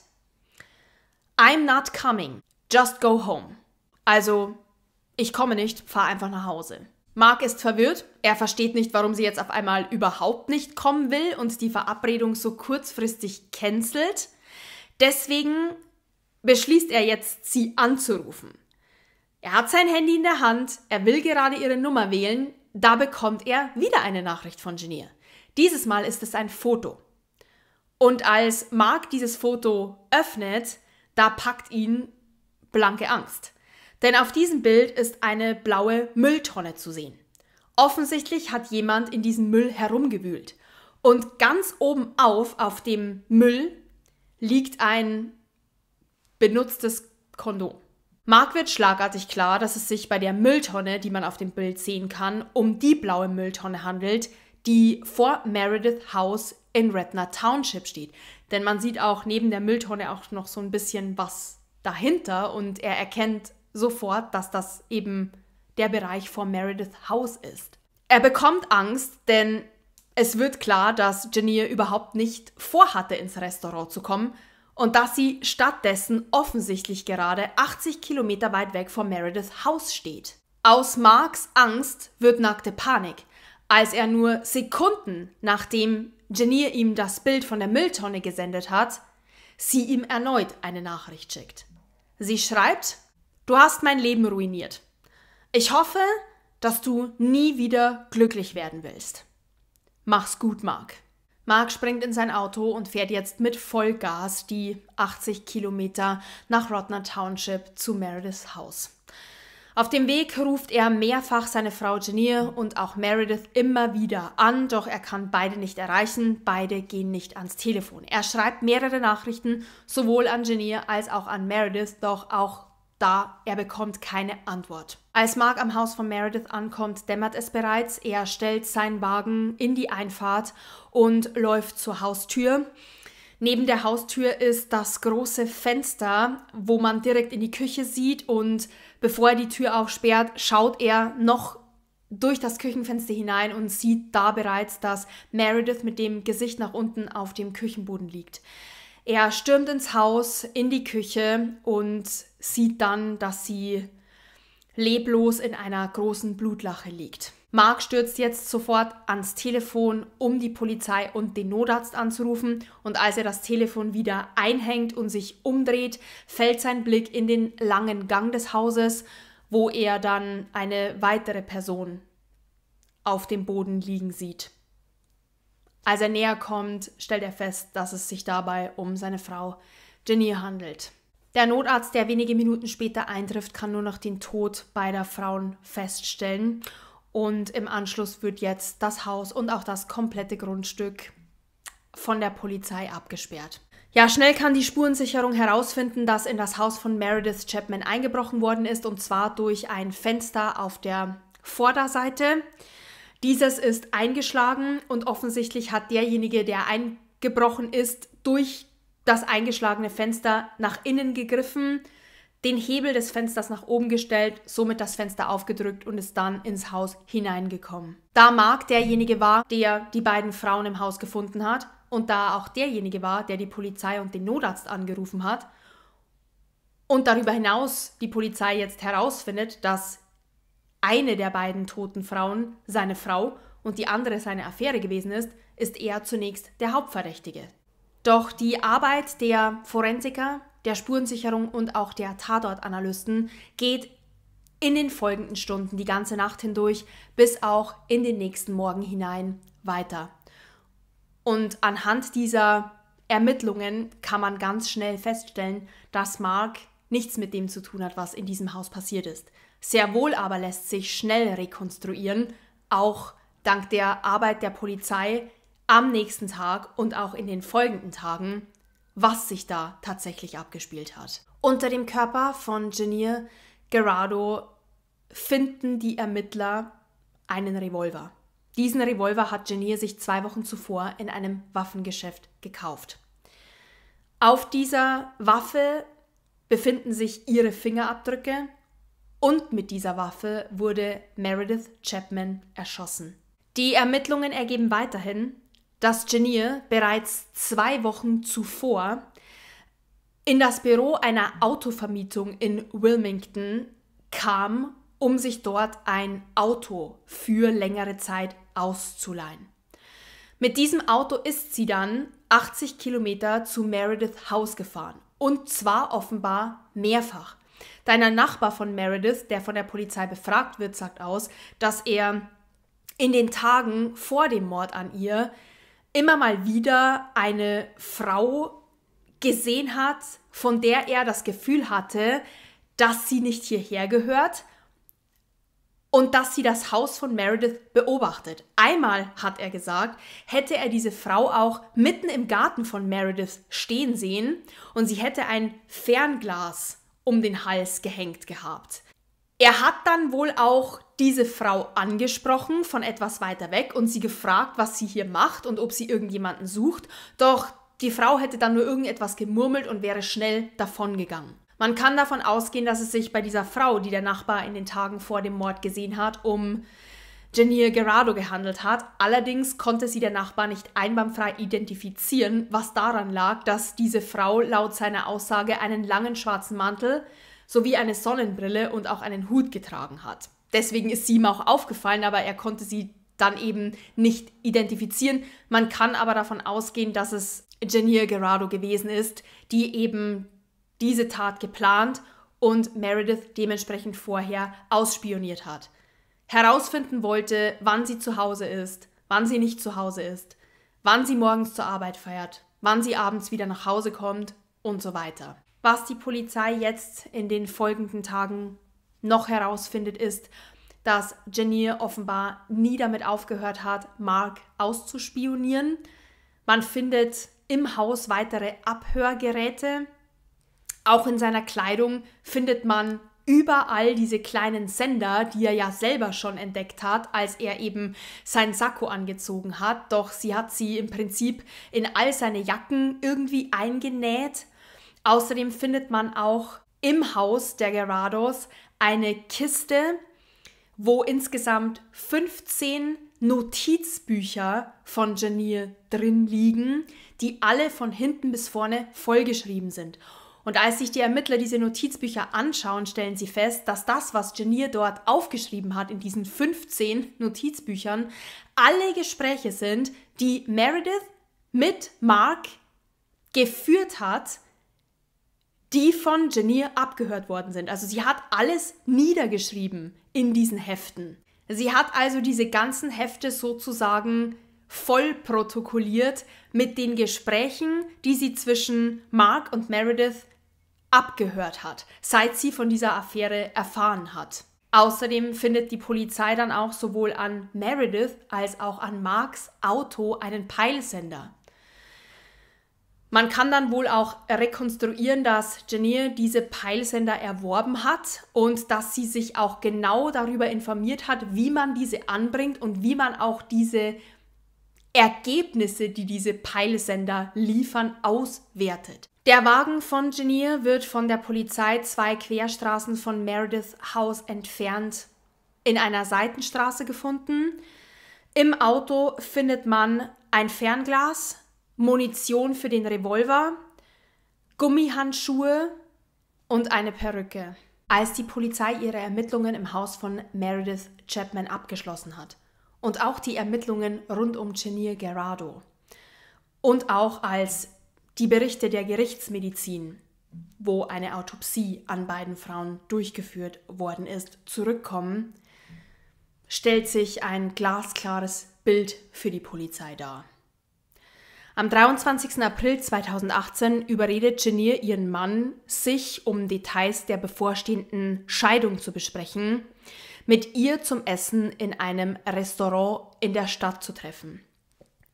I'm not coming, just go home. Also, ich komme nicht, fahr einfach nach Hause. Mark ist verwirrt, er versteht nicht, warum sie jetzt auf einmal überhaupt nicht kommen will und die Verabredung so kurzfristig cancelt. Deswegen beschließt er jetzt, sie anzurufen. Er hat sein Handy in der Hand, er will gerade ihre Nummer wählen, da bekommt er wieder eine Nachricht von Genier. Dieses Mal ist es ein Foto. Und als Mark dieses Foto öffnet, da packt ihn blanke Angst. Denn auf diesem Bild ist eine blaue Mülltonne zu sehen. Offensichtlich hat jemand in diesem Müll herumgewühlt. Und ganz oben auf, auf dem Müll, liegt ein benutztes Kondom. Mark wird schlagartig klar, dass es sich bei der Mülltonne, die man auf dem Bild sehen kann, um die blaue Mülltonne handelt, die vor Meredith House in Redner Township steht. Denn man sieht auch neben der Mülltonne auch noch so ein bisschen was dahinter und er erkennt sofort, dass das eben der Bereich vor Meredith House ist. Er bekommt Angst, denn es wird klar, dass Janir überhaupt nicht vorhatte, ins Restaurant zu kommen und dass sie stattdessen offensichtlich gerade 80 Kilometer weit weg vor Meredith House steht. Aus Marks Angst wird nackte Panik, als er nur Sekunden nachdem Janir ihm das Bild von der Mülltonne gesendet hat, sie ihm erneut eine Nachricht schickt. Sie schreibt, Du hast mein Leben ruiniert. Ich hoffe, dass du nie wieder glücklich werden willst. Mach's gut, Mark. Mark springt in sein Auto und fährt jetzt mit Vollgas die 80 Kilometer nach Rodner Township zu Merediths Haus. Auf dem Weg ruft er mehrfach seine Frau Janir und auch Meredith immer wieder an, doch er kann beide nicht erreichen, beide gehen nicht ans Telefon. Er schreibt mehrere Nachrichten, sowohl an Janir als auch an Meredith, doch auch da er bekommt keine Antwort. Als Mark am Haus von Meredith ankommt, dämmert es bereits. Er stellt seinen Wagen in die Einfahrt und läuft zur Haustür. Neben der Haustür ist das große Fenster, wo man direkt in die Küche sieht und bevor er die Tür aufsperrt, schaut er noch durch das Küchenfenster hinein und sieht da bereits, dass Meredith mit dem Gesicht nach unten auf dem Küchenboden liegt. Er stürmt ins Haus, in die Küche und sieht dann, dass sie leblos in einer großen Blutlache liegt. Mark stürzt jetzt sofort ans Telefon, um die Polizei und den Notarzt anzurufen. Und als er das Telefon wieder einhängt und sich umdreht, fällt sein Blick in den langen Gang des Hauses, wo er dann eine weitere Person auf dem Boden liegen sieht. Als er näher kommt, stellt er fest, dass es sich dabei um seine Frau Jenny handelt. Der Notarzt, der wenige Minuten später eintrifft, kann nur noch den Tod beider Frauen feststellen. Und im Anschluss wird jetzt das Haus und auch das komplette Grundstück von der Polizei abgesperrt. Ja, schnell kann die Spurensicherung herausfinden, dass in das Haus von Meredith Chapman eingebrochen worden ist und zwar durch ein Fenster auf der Vorderseite. Dieses ist eingeschlagen und offensichtlich hat derjenige, der eingebrochen ist, durch das eingeschlagene Fenster nach innen gegriffen, den Hebel des Fensters nach oben gestellt, somit das Fenster aufgedrückt und ist dann ins Haus hineingekommen. Da Mark derjenige war, der die beiden Frauen im Haus gefunden hat und da auch derjenige war, der die Polizei und den Notarzt angerufen hat und darüber hinaus die Polizei jetzt herausfindet, dass eine der beiden toten Frauen seine Frau und die andere seine Affäre gewesen ist, ist er zunächst der Hauptverdächtige. Doch die Arbeit der Forensiker, der Spurensicherung und auch der Tatortanalysten geht in den folgenden Stunden die ganze Nacht hindurch bis auch in den nächsten Morgen hinein weiter. Und anhand dieser Ermittlungen kann man ganz schnell feststellen, dass Mark nichts mit dem zu tun hat, was in diesem Haus passiert ist. Sehr wohl aber lässt sich schnell rekonstruieren, auch dank der Arbeit der Polizei am nächsten Tag und auch in den folgenden Tagen, was sich da tatsächlich abgespielt hat. Unter dem Körper von Genier Gerardo finden die Ermittler einen Revolver. Diesen Revolver hat Genier sich zwei Wochen zuvor in einem Waffengeschäft gekauft. Auf dieser Waffe befinden sich ihre Fingerabdrücke und mit dieser Waffe wurde Meredith Chapman erschossen. Die Ermittlungen ergeben weiterhin, dass Genier bereits zwei Wochen zuvor in das Büro einer Autovermietung in Wilmington kam, um sich dort ein Auto für längere Zeit auszuleihen. Mit diesem Auto ist sie dann 80 Kilometer zu Meredith Haus gefahren. Und zwar offenbar mehrfach. Deiner Nachbar von Meredith, der von der Polizei befragt wird, sagt aus, dass er in den Tagen vor dem Mord an ihr immer mal wieder eine Frau gesehen hat, von der er das Gefühl hatte, dass sie nicht hierher gehört und dass sie das Haus von Meredith beobachtet. Einmal hat er gesagt, hätte er diese Frau auch mitten im Garten von Meredith stehen sehen und sie hätte ein Fernglas um den Hals gehängt gehabt. Er hat dann wohl auch diese Frau angesprochen von etwas weiter weg und sie gefragt, was sie hier macht und ob sie irgendjemanden sucht, doch die Frau hätte dann nur irgendetwas gemurmelt und wäre schnell davongegangen. Man kann davon ausgehen, dass es sich bei dieser Frau, die der Nachbar in den Tagen vor dem Mord gesehen hat, um Janir Gerardo gehandelt hat. Allerdings konnte sie der Nachbar nicht einwandfrei identifizieren, was daran lag, dass diese Frau laut seiner Aussage einen langen schwarzen Mantel sowie eine Sonnenbrille und auch einen Hut getragen hat. Deswegen ist sie ihm auch aufgefallen, aber er konnte sie dann eben nicht identifizieren. Man kann aber davon ausgehen, dass es Janir Gerardo gewesen ist, die eben diese Tat geplant und Meredith dementsprechend vorher ausspioniert hat. Herausfinden wollte, wann sie zu Hause ist, wann sie nicht zu Hause ist, wann sie morgens zur Arbeit feiert, wann sie abends wieder nach Hause kommt und so weiter. Was die Polizei jetzt in den folgenden Tagen noch herausfindet, ist, dass Janir offenbar nie damit aufgehört hat, Mark auszuspionieren. Man findet im Haus weitere Abhörgeräte, auch in seiner Kleidung findet man überall diese kleinen Sender, die er ja selber schon entdeckt hat, als er eben sein Sakko angezogen hat. Doch sie hat sie im Prinzip in all seine Jacken irgendwie eingenäht. Außerdem findet man auch im Haus der Gerados eine Kiste, wo insgesamt 15 Notizbücher von Janir drin liegen, die alle von hinten bis vorne vollgeschrieben sind. Und als sich die Ermittler diese Notizbücher anschauen, stellen sie fest, dass das, was Janier dort aufgeschrieben hat in diesen 15 Notizbüchern, alle Gespräche sind, die Meredith mit Mark geführt hat, die von Janier abgehört worden sind. Also sie hat alles niedergeschrieben in diesen Heften. Sie hat also diese ganzen Hefte sozusagen voll protokolliert mit den Gesprächen, die sie zwischen Mark und Meredith abgehört hat, seit sie von dieser Affäre erfahren hat. Außerdem findet die Polizei dann auch sowohl an Meredith als auch an Marks Auto einen Peilsender. Man kann dann wohl auch rekonstruieren, dass Janine diese Peilsender erworben hat und dass sie sich auch genau darüber informiert hat, wie man diese anbringt und wie man auch diese Ergebnisse, die diese Peilsender liefern, auswertet. Der Wagen von Genier wird von der Polizei zwei Querstraßen von Meredith House entfernt in einer Seitenstraße gefunden. Im Auto findet man ein Fernglas, Munition für den Revolver, Gummihandschuhe und eine Perücke. Als die Polizei ihre Ermittlungen im Haus von Meredith Chapman abgeschlossen hat und auch die Ermittlungen rund um Genier Gerardo und auch als die Berichte der Gerichtsmedizin, wo eine Autopsie an beiden Frauen durchgeführt worden ist, zurückkommen, stellt sich ein glasklares Bild für die Polizei dar. Am 23. April 2018 überredet Genier ihren Mann, sich um Details der bevorstehenden Scheidung zu besprechen, mit ihr zum Essen in einem Restaurant in der Stadt zu treffen.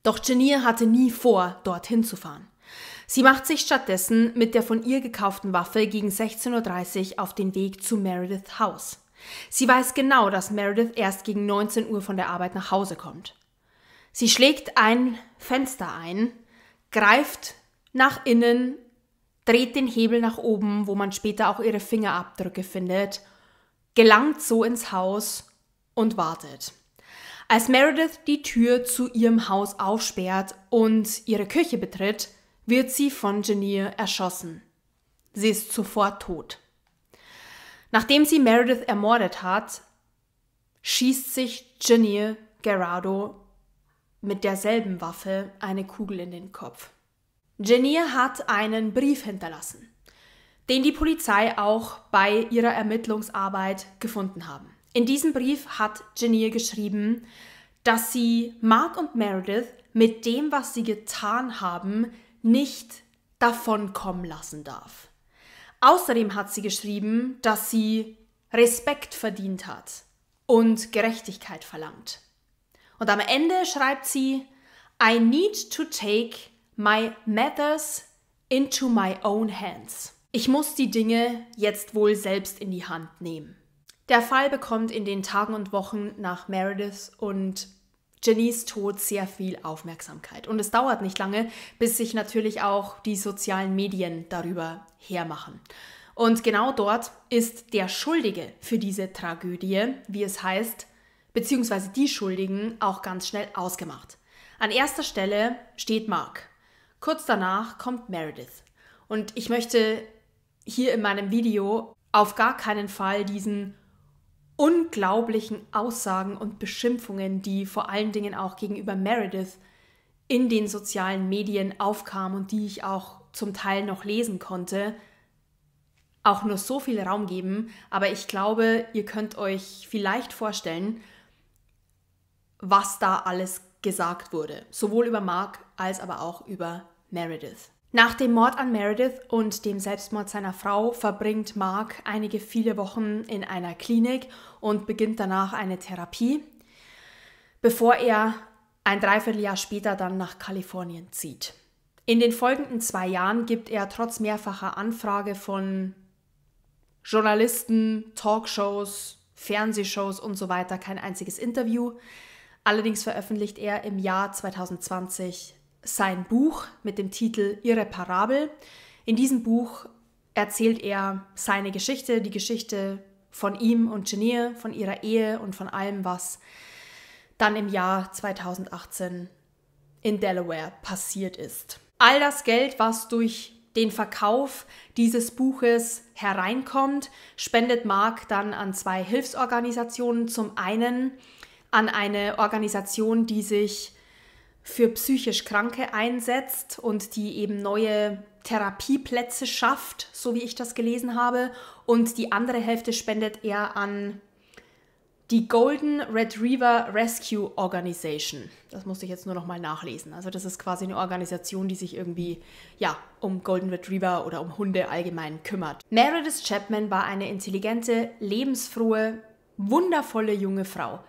Doch Janir hatte nie vor, dorthin zu fahren. Sie macht sich stattdessen mit der von ihr gekauften Waffe gegen 16.30 Uhr auf den Weg zu Meredith House. Sie weiß genau, dass Meredith erst gegen 19 Uhr von der Arbeit nach Hause kommt. Sie schlägt ein Fenster ein, greift nach innen, dreht den Hebel nach oben, wo man später auch ihre Fingerabdrücke findet, gelangt so ins Haus und wartet. Als Meredith die Tür zu ihrem Haus aufsperrt und ihre Küche betritt, wird sie von Janir erschossen. Sie ist sofort tot. Nachdem sie Meredith ermordet hat, schießt sich Janir Gerardo mit derselben Waffe eine Kugel in den Kopf. Janir hat einen Brief hinterlassen, den die Polizei auch bei ihrer Ermittlungsarbeit gefunden haben. In diesem Brief hat Janir geschrieben, dass sie Mark und Meredith mit dem, was sie getan haben, nicht davonkommen lassen darf. Außerdem hat sie geschrieben, dass sie Respekt verdient hat und Gerechtigkeit verlangt. Und am Ende schreibt sie, I need to take my matters into my own hands. Ich muss die Dinge jetzt wohl selbst in die Hand nehmen. Der Fall bekommt in den Tagen und Wochen nach Meredith und Jennys Tod sehr viel Aufmerksamkeit. Und es dauert nicht lange, bis sich natürlich auch die sozialen Medien darüber hermachen. Und genau dort ist der Schuldige für diese Tragödie, wie es heißt, beziehungsweise die Schuldigen auch ganz schnell ausgemacht. An erster Stelle steht Mark. Kurz danach kommt Meredith. Und ich möchte hier in meinem Video auf gar keinen Fall diesen unglaublichen Aussagen und Beschimpfungen, die vor allen Dingen auch gegenüber Meredith in den sozialen Medien aufkamen und die ich auch zum Teil noch lesen konnte, auch nur so viel Raum geben. Aber ich glaube, ihr könnt euch vielleicht vorstellen, was da alles gesagt wurde. Sowohl über Mark als aber auch über Meredith. Nach dem Mord an Meredith und dem Selbstmord seiner Frau verbringt Mark einige viele Wochen in einer Klinik und beginnt danach eine Therapie, bevor er ein Dreivierteljahr später dann nach Kalifornien zieht. In den folgenden zwei Jahren gibt er trotz mehrfacher Anfrage von Journalisten, Talkshows, Fernsehshows und so weiter kein einziges Interview. Allerdings veröffentlicht er im Jahr 2020 sein Buch mit dem Titel Irreparabel. In diesem Buch erzählt er seine Geschichte, die Geschichte von ihm und Genier, von ihrer Ehe und von allem, was dann im Jahr 2018 in Delaware passiert ist. All das Geld, was durch den Verkauf dieses Buches hereinkommt, spendet Mark dann an zwei Hilfsorganisationen. Zum einen an eine Organisation, die sich für psychisch Kranke einsetzt und die eben neue Therapieplätze schafft, so wie ich das gelesen habe. Und die andere Hälfte spendet er an die Golden Retriever Rescue Organization. Das musste ich jetzt nur noch mal nachlesen. Also das ist quasi eine Organisation, die sich irgendwie ja um Golden Retriever oder um Hunde allgemein kümmert. Meredith Chapman war eine intelligente, lebensfrohe, wundervolle junge Frau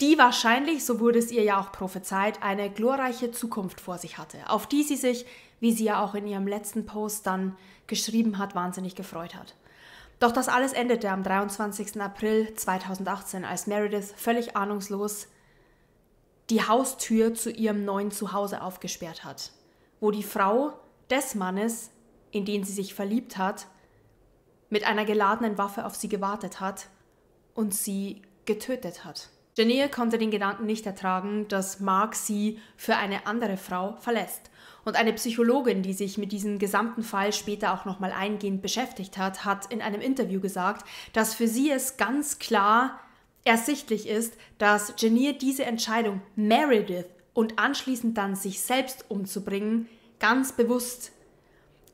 die wahrscheinlich, so wurde es ihr ja auch prophezeit, eine glorreiche Zukunft vor sich hatte, auf die sie sich, wie sie ja auch in ihrem letzten Post dann geschrieben hat, wahnsinnig gefreut hat. Doch das alles endete am 23. April 2018, als Meredith völlig ahnungslos die Haustür zu ihrem neuen Zuhause aufgesperrt hat, wo die Frau des Mannes, in den sie sich verliebt hat, mit einer geladenen Waffe auf sie gewartet hat und sie getötet hat. Janine konnte den Gedanken nicht ertragen, dass Mark sie für eine andere Frau verlässt. Und eine Psychologin, die sich mit diesem gesamten Fall später auch nochmal eingehend beschäftigt hat, hat in einem Interview gesagt, dass für sie es ganz klar ersichtlich ist, dass Janine diese Entscheidung, Meredith und anschließend dann sich selbst umzubringen, ganz bewusst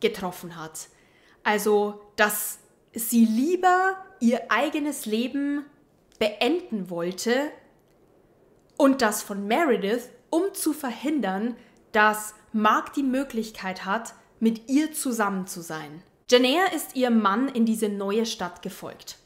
getroffen hat. Also, dass sie lieber ihr eigenes Leben beenden wollte und das von Meredith, um zu verhindern, dass Mark die Möglichkeit hat, mit ihr zusammen zu sein. Janea ist ihrem Mann in diese neue Stadt gefolgt.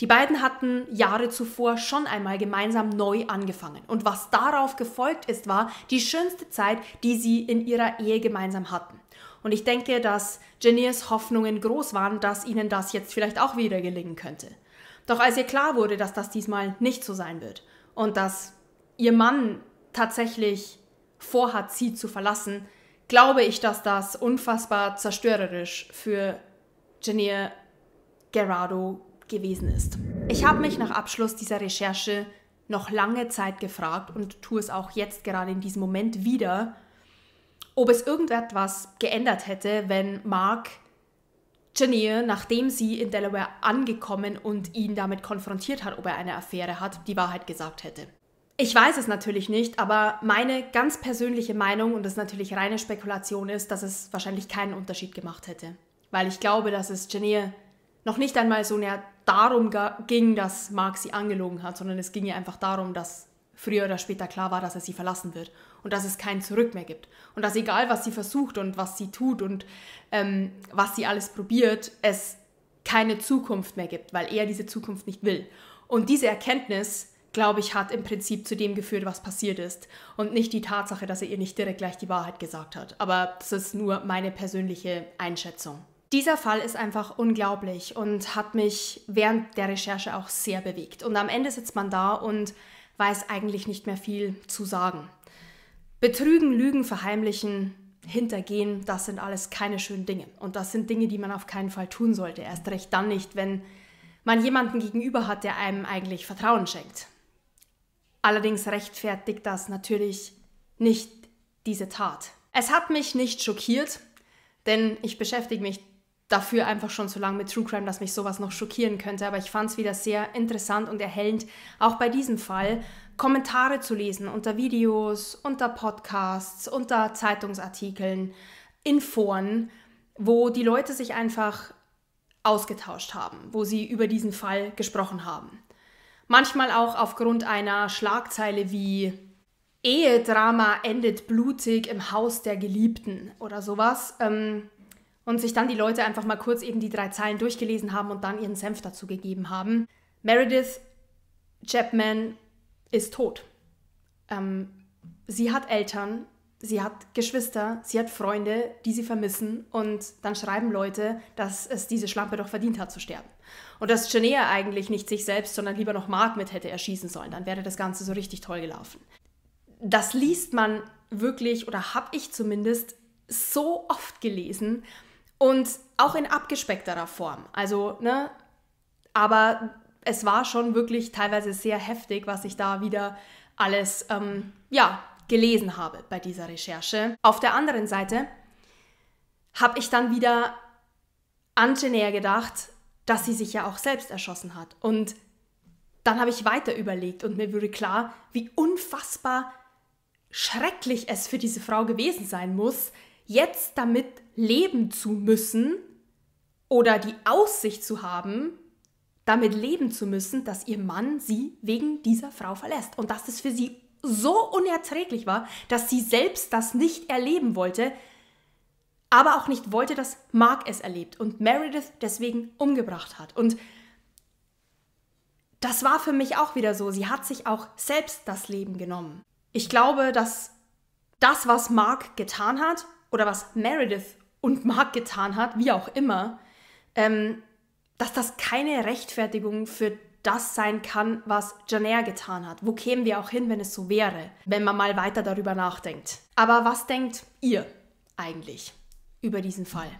Die beiden hatten Jahre zuvor schon einmal gemeinsam neu angefangen. Und was darauf gefolgt ist, war die schönste Zeit, die sie in ihrer Ehe gemeinsam hatten. Und ich denke, dass Janiers Hoffnungen groß waren, dass ihnen das jetzt vielleicht auch wieder gelingen könnte. Doch als ihr klar wurde, dass das diesmal nicht so sein wird und dass ihr Mann tatsächlich vorhat, sie zu verlassen, glaube ich, dass das unfassbar zerstörerisch für Janier Gerardo gewesen ist. Ich habe mich nach Abschluss dieser Recherche noch lange Zeit gefragt und tue es auch jetzt gerade in diesem Moment wieder, ob es irgendetwas geändert hätte, wenn Mark Janine, nachdem sie in Delaware angekommen und ihn damit konfrontiert hat, ob er eine Affäre hat, die Wahrheit gesagt hätte. Ich weiß es natürlich nicht, aber meine ganz persönliche Meinung, und das natürlich reine Spekulation ist, dass es wahrscheinlich keinen Unterschied gemacht hätte. Weil ich glaube, dass es Janine noch nicht einmal so näher darum ging, dass Mark sie angelogen hat, sondern es ging ihr einfach darum, dass früher oder später klar war, dass er sie verlassen wird und dass es kein Zurück mehr gibt. Und dass egal, was sie versucht und was sie tut und ähm, was sie alles probiert, es keine Zukunft mehr gibt, weil er diese Zukunft nicht will. Und diese Erkenntnis, glaube ich, hat im Prinzip zu dem geführt, was passiert ist. Und nicht die Tatsache, dass er ihr nicht direkt gleich die Wahrheit gesagt hat. Aber das ist nur meine persönliche Einschätzung. Dieser Fall ist einfach unglaublich und hat mich während der Recherche auch sehr bewegt. Und am Ende sitzt man da und weiß eigentlich nicht mehr viel zu sagen. Betrügen, Lügen, Verheimlichen, Hintergehen, das sind alles keine schönen Dinge. Und das sind Dinge, die man auf keinen Fall tun sollte. Erst recht dann nicht, wenn man jemanden gegenüber hat, der einem eigentlich Vertrauen schenkt. Allerdings rechtfertigt das natürlich nicht diese Tat. Es hat mich nicht schockiert, denn ich beschäftige mich dafür einfach schon zu lange mit True Crime, dass mich sowas noch schockieren könnte. Aber ich fand es wieder sehr interessant und erhellend, auch bei diesem Fall Kommentare zu lesen unter Videos, unter Podcasts, unter Zeitungsartikeln, in Foren, wo die Leute sich einfach ausgetauscht haben, wo sie über diesen Fall gesprochen haben. Manchmal auch aufgrund einer Schlagzeile wie Ehedrama endet blutig im Haus der Geliebten oder sowas. Ähm, und sich dann die Leute einfach mal kurz eben die drei Zeilen durchgelesen haben und dann ihren Senf dazu gegeben haben. Meredith Chapman ist tot. Ähm, sie hat Eltern, sie hat Geschwister, sie hat Freunde, die sie vermissen und dann schreiben Leute, dass es diese Schlampe doch verdient hat zu sterben. Und dass Janea eigentlich nicht sich selbst, sondern lieber noch Mark mit hätte erschießen sollen. Dann wäre das Ganze so richtig toll gelaufen. Das liest man wirklich, oder habe ich zumindest, so oft gelesen, und auch in abgespeckterer Form. Also, ne, aber es war schon wirklich teilweise sehr heftig, was ich da wieder alles, ähm, ja, gelesen habe bei dieser Recherche. Auf der anderen Seite habe ich dann wieder an Jenea gedacht, dass sie sich ja auch selbst erschossen hat. Und dann habe ich weiter überlegt und mir wurde klar, wie unfassbar schrecklich es für diese Frau gewesen sein muss, jetzt damit leben zu müssen oder die Aussicht zu haben, damit leben zu müssen, dass ihr Mann sie wegen dieser Frau verlässt. Und dass es für sie so unerträglich war, dass sie selbst das nicht erleben wollte, aber auch nicht wollte, dass Mark es erlebt und Meredith deswegen umgebracht hat. Und das war für mich auch wieder so. Sie hat sich auch selbst das Leben genommen. Ich glaube, dass das, was Mark getan hat, oder was Meredith und Mark getan hat, wie auch immer, ähm, dass das keine Rechtfertigung für das sein kann, was Janair getan hat. Wo kämen wir auch hin, wenn es so wäre, wenn man mal weiter darüber nachdenkt? Aber was denkt ihr eigentlich über diesen Fall?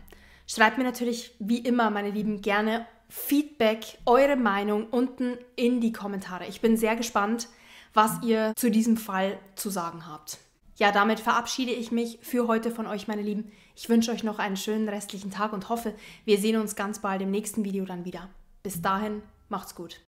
Schreibt mir natürlich wie immer, meine Lieben, gerne Feedback, eure Meinung unten in die Kommentare. Ich bin sehr gespannt, was ihr zu diesem Fall zu sagen habt ja, damit verabschiede ich mich für heute von euch, meine Lieben. Ich wünsche euch noch einen schönen restlichen Tag und hoffe, wir sehen uns ganz bald im nächsten Video dann wieder. Bis dahin, macht's gut.